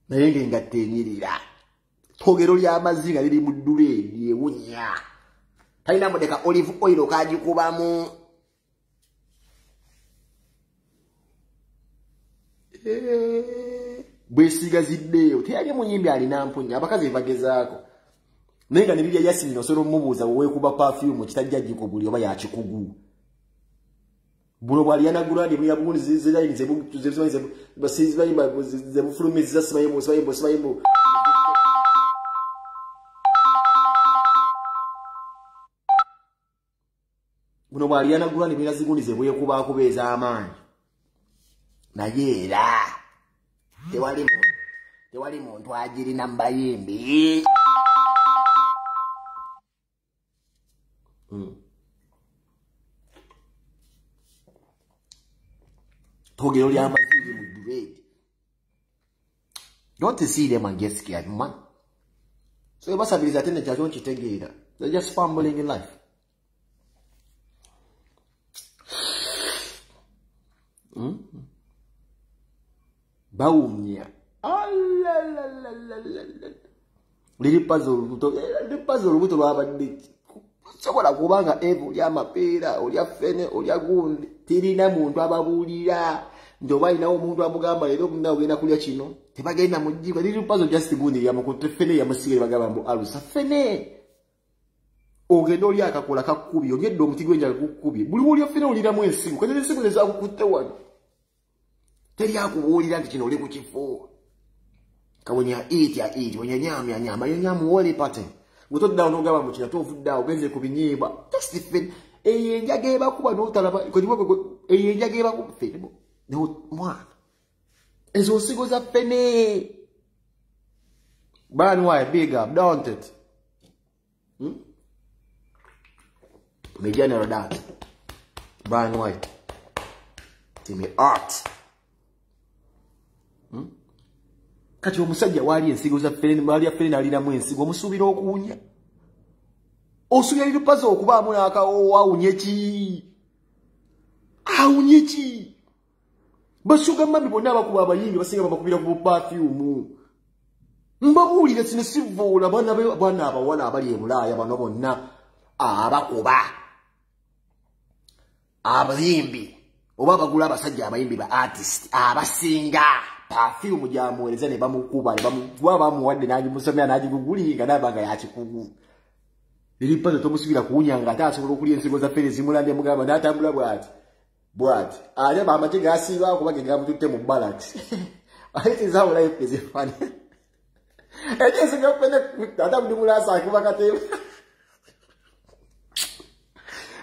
Naye ngengatta enyirira ttogero ly'amazzi nga liri mu ddula eryewunya talina mudeka olive oil kagikubamu bwesiiga ziddeeyo teyali muyimbi alina mpunya abakazi bagezaako naye nga nebibya yasini osobola omubuuza weweekuba pafyumu kitajja gikubuli oba yakikugu buno bwaliyanagulandi muyabundi ziraini zebufulumiziza simayimbu simayimbu simayimbu buno bwaliyanagulandi mulina zigundi zebwekubakuba ez'amaanyi naye era tewali muntu agirina hmm. mu bayimbi togero ly'amaziri mu duredi don't see them and get scared man so ebasabiriza ate nekyakyo nkitegeera. They're just fumbling in life mm? bawumya liri pazi olubuto lwabadde sobola kubanga eva olya amapeera olya fene olya gundi tirina muntu ababuulira. Nti oba alinawo omuntu amugamba leero muna ogenda kulya kino tebagenda mujiko liri pazo just gundi yamukutte fene yamusigere bagamba mbu alusa fene. Ogenda oli akakola kakubye olyedde omuti gwenjaga kukubye buli wolya fene oliramu ensigo kati ensigo zezakukutte wano teri akubuulira nti kino oli ku kifo kawonya iti ya iti wonya nyamya nyama yo nyamu wole pattern gutoddawo n'ogamba mu kino tovuddeawo ogenze ku binyiibwa testifin eyo enjaga ebakuba n'otalaba eyo enjaga ebakuba mwana ezo nsigo za ffene Brian White, big up, don't it? Hmm? Me general that. Brian White. Ti me art. Hmm? Kati omusajja wali ensigo za ffene wali ffene alinamu ensigo omusuubira okuwunya. Osuubira lirupazo okubaamu n'akawoowo awunye ki? Awunye ki? Basuga mami bonna abakuba abayimbi basinga babakubira ku bupafyumu. mbabuulire sino sivuula bwana abawala abali ebulaaya bano bonna abakuba abayimbi oba bagula abasajja abayimbi ba artist abasinga pafyumu gyamuweereza ne bamukuba nebamuwa bamuwadde nagimusomera nagigugulinga nabanga yakikugu eripazo tomusubira kuwunya nga ate asobola okulya ensigo za fere zimulambye mugamba natambula bwati bwati. Ate bamate gasiibako kuba gegamututte mu balaks ate zawulayo ezifani ekyesiga fene ate mudimulasa akuba katebe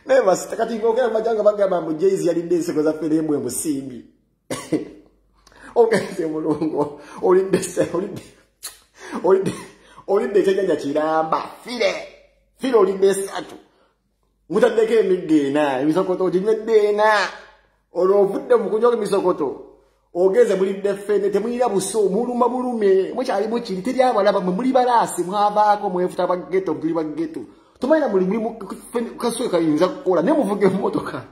naye basi kati ngogera majanga bagamba mbu jayisi yalidde enseko za fene embwe musimbi ogenze mulungu olidde olidde ekyejanja kiramba fire fire olidde esatu mutaddeko emigga ena emisokoto oginywedde ena olwo ovudde mu kunywa emisokoto ogeze mulidde ffene temulira buso muluma bulume mukyali mukiri teri abalaba mwe muli balaasi mwavaako mwefuta bageto tuli bageto tomalina muli mulimu kaswe kayinza kukola naye muvuga emmotoka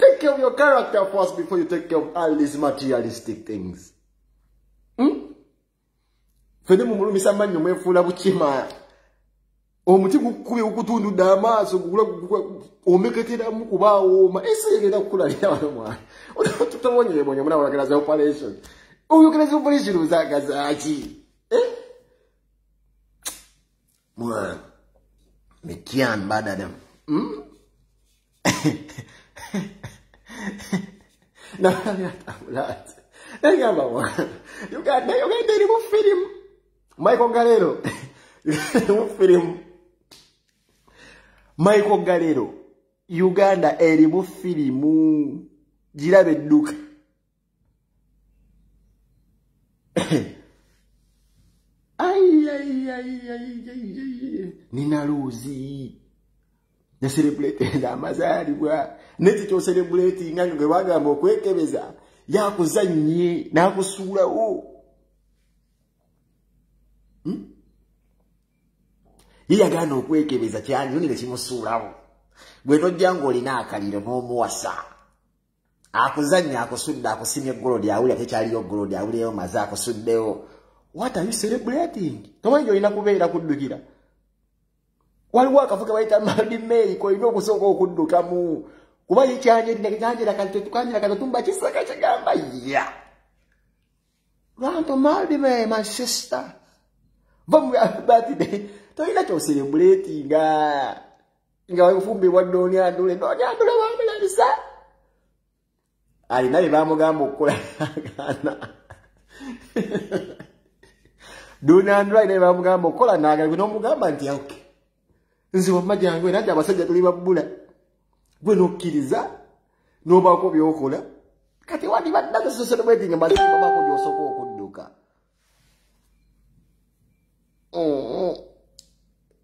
take care of your character first before you take care of all these materialistic things. Hmm? fene mumulumisa mannyo mwefuula bukima. Omuti gukubye gukutundudde amaaso omeketeramu kuba awooma ese egenda kukulalira wano mwana. Tubonyebonye omuna olagera za operation. Oyogera za operation ozagazaki eh? mwana mekian badadam. Hmm? naatambulati nagamba mwana uganda uganda eri mu firimu michael galero. Eri mu firimu michael galero. Uganda erimu firimu giraba edduka nina luuzi neserebuletenda amazaalibwa nekikyoserebuletinga nga gewagamba okwekebeza yakuzannye nakusuulawo hmm? ye yagaana okwekebeza kyanyoni nekimusuulawo bwe tojja ngaolina akaliro n'omuwasa akuzanya akusudde akusimya egolodi awuli ate kyaliyo golodi awuliyo maze akusuddewo. What are you celebrating? Tomanyi olina kubeera kuddukira waliwo akafuka bayita maldimei kolina okusooka okuddukamu kuba yekyanjera katotumba kisaka kigamba ya. Lwanto maldimei my sister va mu birthday tolina kyoserebuletinga nga wefumbibwa donyandule donyandule wamulabisa alina byebamugamba okukola nagaana. Donandule alina byebamugamba okukola nagala nomugamba nti ok nze wamma gyange nanti abasajja tuli babbula. Gwe nokkiriza nobaako byokola. Kati wandibaddagesoserebwetinga mazibabako gyosoka okudduka.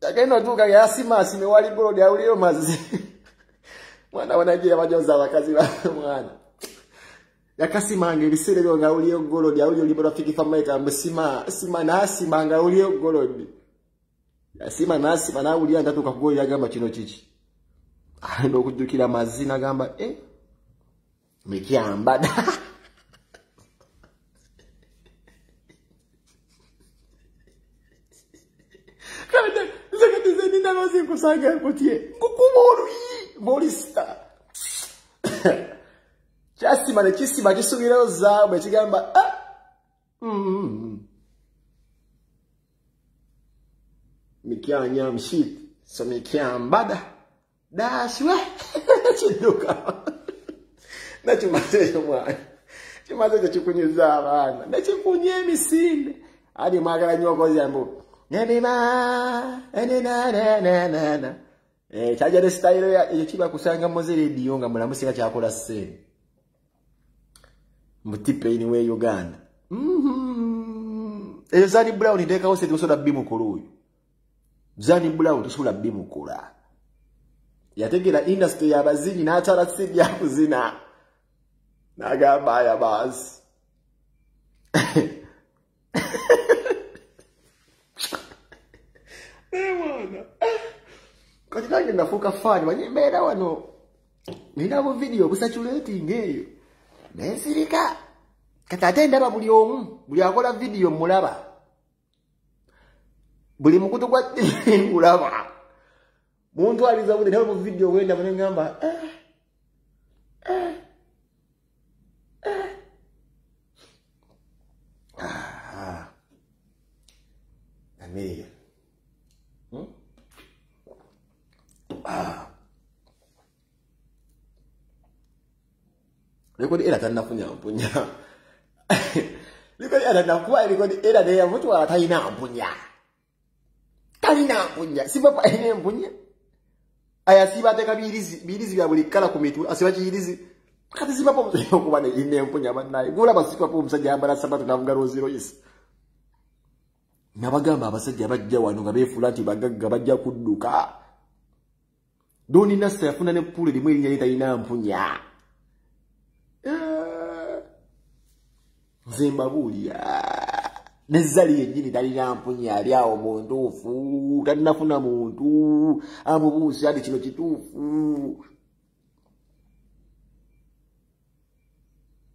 Agenda otuuka yasimaasime wali golodi awuliyo mazzi mwana wanagira bajoza abakazi bamwana yakasimanga ebiseera ebyo nga awuliyo golodi awulio liberafiki famaika mbu sima sima nasima nga awuliyo golodi yasima nasima nawulira ntatuuka kugolodi agamba kino kiki? Agenda okujjukira mazzi nagamba e mikyambada nkusanga nkutye. Nkukuba oluyi molisita kyasima nekisima kisubirayo zaabu ekigamba mikyanya mshit so mikyambada daswe kidduka nakimaze ekyo mwana kimaze ekyo kikunyuza abaana nekikunya emisinde adi mwagala nyo okozambu nebima enenananana kyaja ne sitayiro ekyo kiba kusanga muze rediyo nga mulamusinga kyakola ssente mu tipain we uganda. Mhm. eyo zani brown nteekawo sente osobola bimukula oyo zani brown tosobola bimukula yategera industry yabazinyi ya kuzina. Na n'agamba aya baasi mwana. Kati nange nafuuka faani wanye mbeda wano. Nina bu video busatulating eyo. Nensirika kati ate ndaba buli omu buli akola vidiyo mulaba buli mukutu gwa ngulaba muntwaliza bude nawe mu vidiyo wenda munengamba eh, eh, eh. Ah, Amelia. Hmm? Ah. Rekodi era tannafunya mpunya. Rekodi era nakuwa rekodi era ne yamutwala talina mpunya. Talina mpunya. Si papa ine mpunya. Aya siba teka birizi birizi bya buli kala ku mitu asiba kirizi. Kati si papa mutyo kuba ne ine mpunya bannaye. Gula basi papa omusajja yambala sabatu navuga roziro yisi. Nabagamba abasajja bajja wano nga beefula nti bagagga bajja kudduka. Doni nasa yafuna ne pule limu erinnya lye talina mpunya. Eh, Nze mbabuulira. Nezzali yennyini talina mpunya ali awo mu ntuufu. Talinafuna muntu. Amubuusa ati kino kituufu.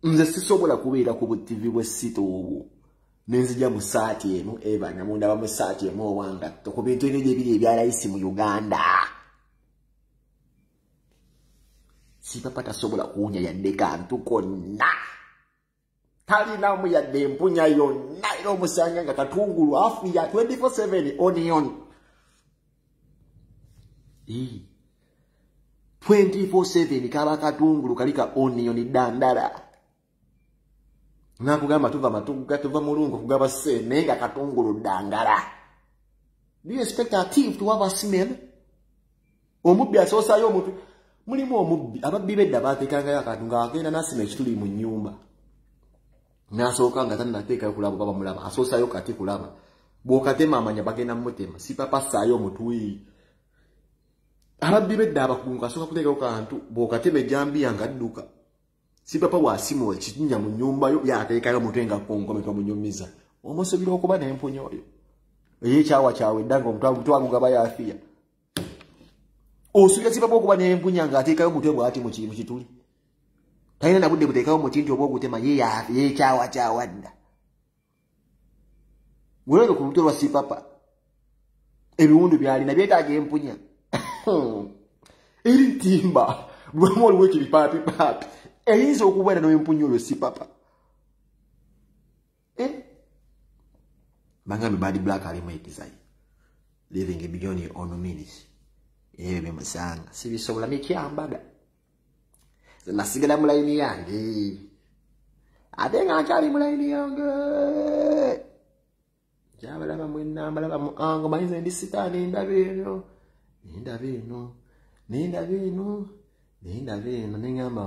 Nze sisobola kubeera ku butivi bw'essito obwo. nenzija mu saati emu eba namundaba mu saati emu owangatto ku bintu ebyo ebiri ebya layisi mu uganda sipapa tasobola kuwunya yadde kantu konna talinamu yadde empunya yonna era omusanga nga katungulu afiya 24/7 onion Ii. 24/7 kaba katungulu kali ka onion dandala nakugamba tuva matuga tuva mulungu kugaba se naye nga katungulu ddangala do you expect a thief to have a smell? Omubbi asoosayo omutwe mulimu omubbi ababbi bedda bateekangayo akantu ngaagenda nasima ekituli mu nyumba nasooka nga tannateekayo kulaba baba mulaba asoosayo kati kulaba. Bw'okatema amanya bagenda mumutema si papa assaayo omutwi ababbi bedda abakungu asooka kuteekayo kantu bw'okatema ejambiya nga adduka. Si papa wasimuwa ekinya mu nyumba yo yateekayo mutwe nga konkome tomunyumiza omusobira okuba n'empunya oyo eyekyawa kyawedda nga omutwe agugaba yafiya osuubira si papa okuba n'empunya ng'ateekayo mutwe bwati mu kituli talina nabudde buteekayo muti nti oba ogutema yekyawa kyawadda weoleke ku lutwe lwa si papa ebiwundu byalina byetaaga empunya. Eri ntimba. Lwamu oliwo ekibipaapipapi eyinza okubeera n'empunya oyo si papa bangambe badi black alimu ekizayi living beyond ono minutes ebyo bimusanga sibisobola nekyambaga nasigala mu layini yange ate nga nkyali mu layini yange kyabalaba mwenambalaba mu ango mayinza ndi sitaani ndaba eno nendaba eno nendaba eno nendaba eno neŋamba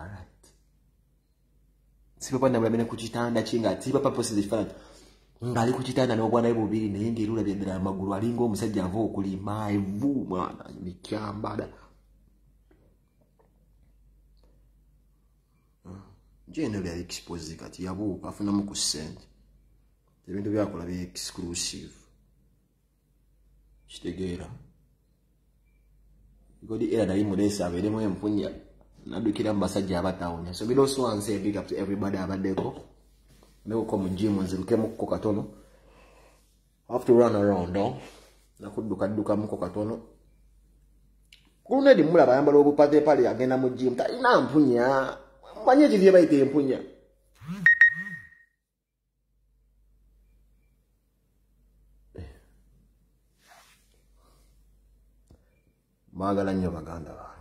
alright. Sipapa nabulabe ne ku kitanda kye nga sipapa posiza ekifaananyi ng'ali ku kitanda n'obwana bwe bubiri naye ng'erulabye ddala amagulu alinga omusajja ava okulima evu mwana nekyambala jenero yali expose kati yabuuka afunamu ku ssente ebintu byakola bya exclusive. Kitegeera. Godi era nali mulesa abeeremu empunya naddukira mu basajja abatawunya so biro swanse big up to everybody abaddeko nekuko mu jimu nzirukemukko katono have to run around nakuddukaddukamuko katono kulunedi mulaba ayambala obupatepale agenda mu jimu talina mpunya manye ekivye bayita empunya mwagala nnyo baganda bange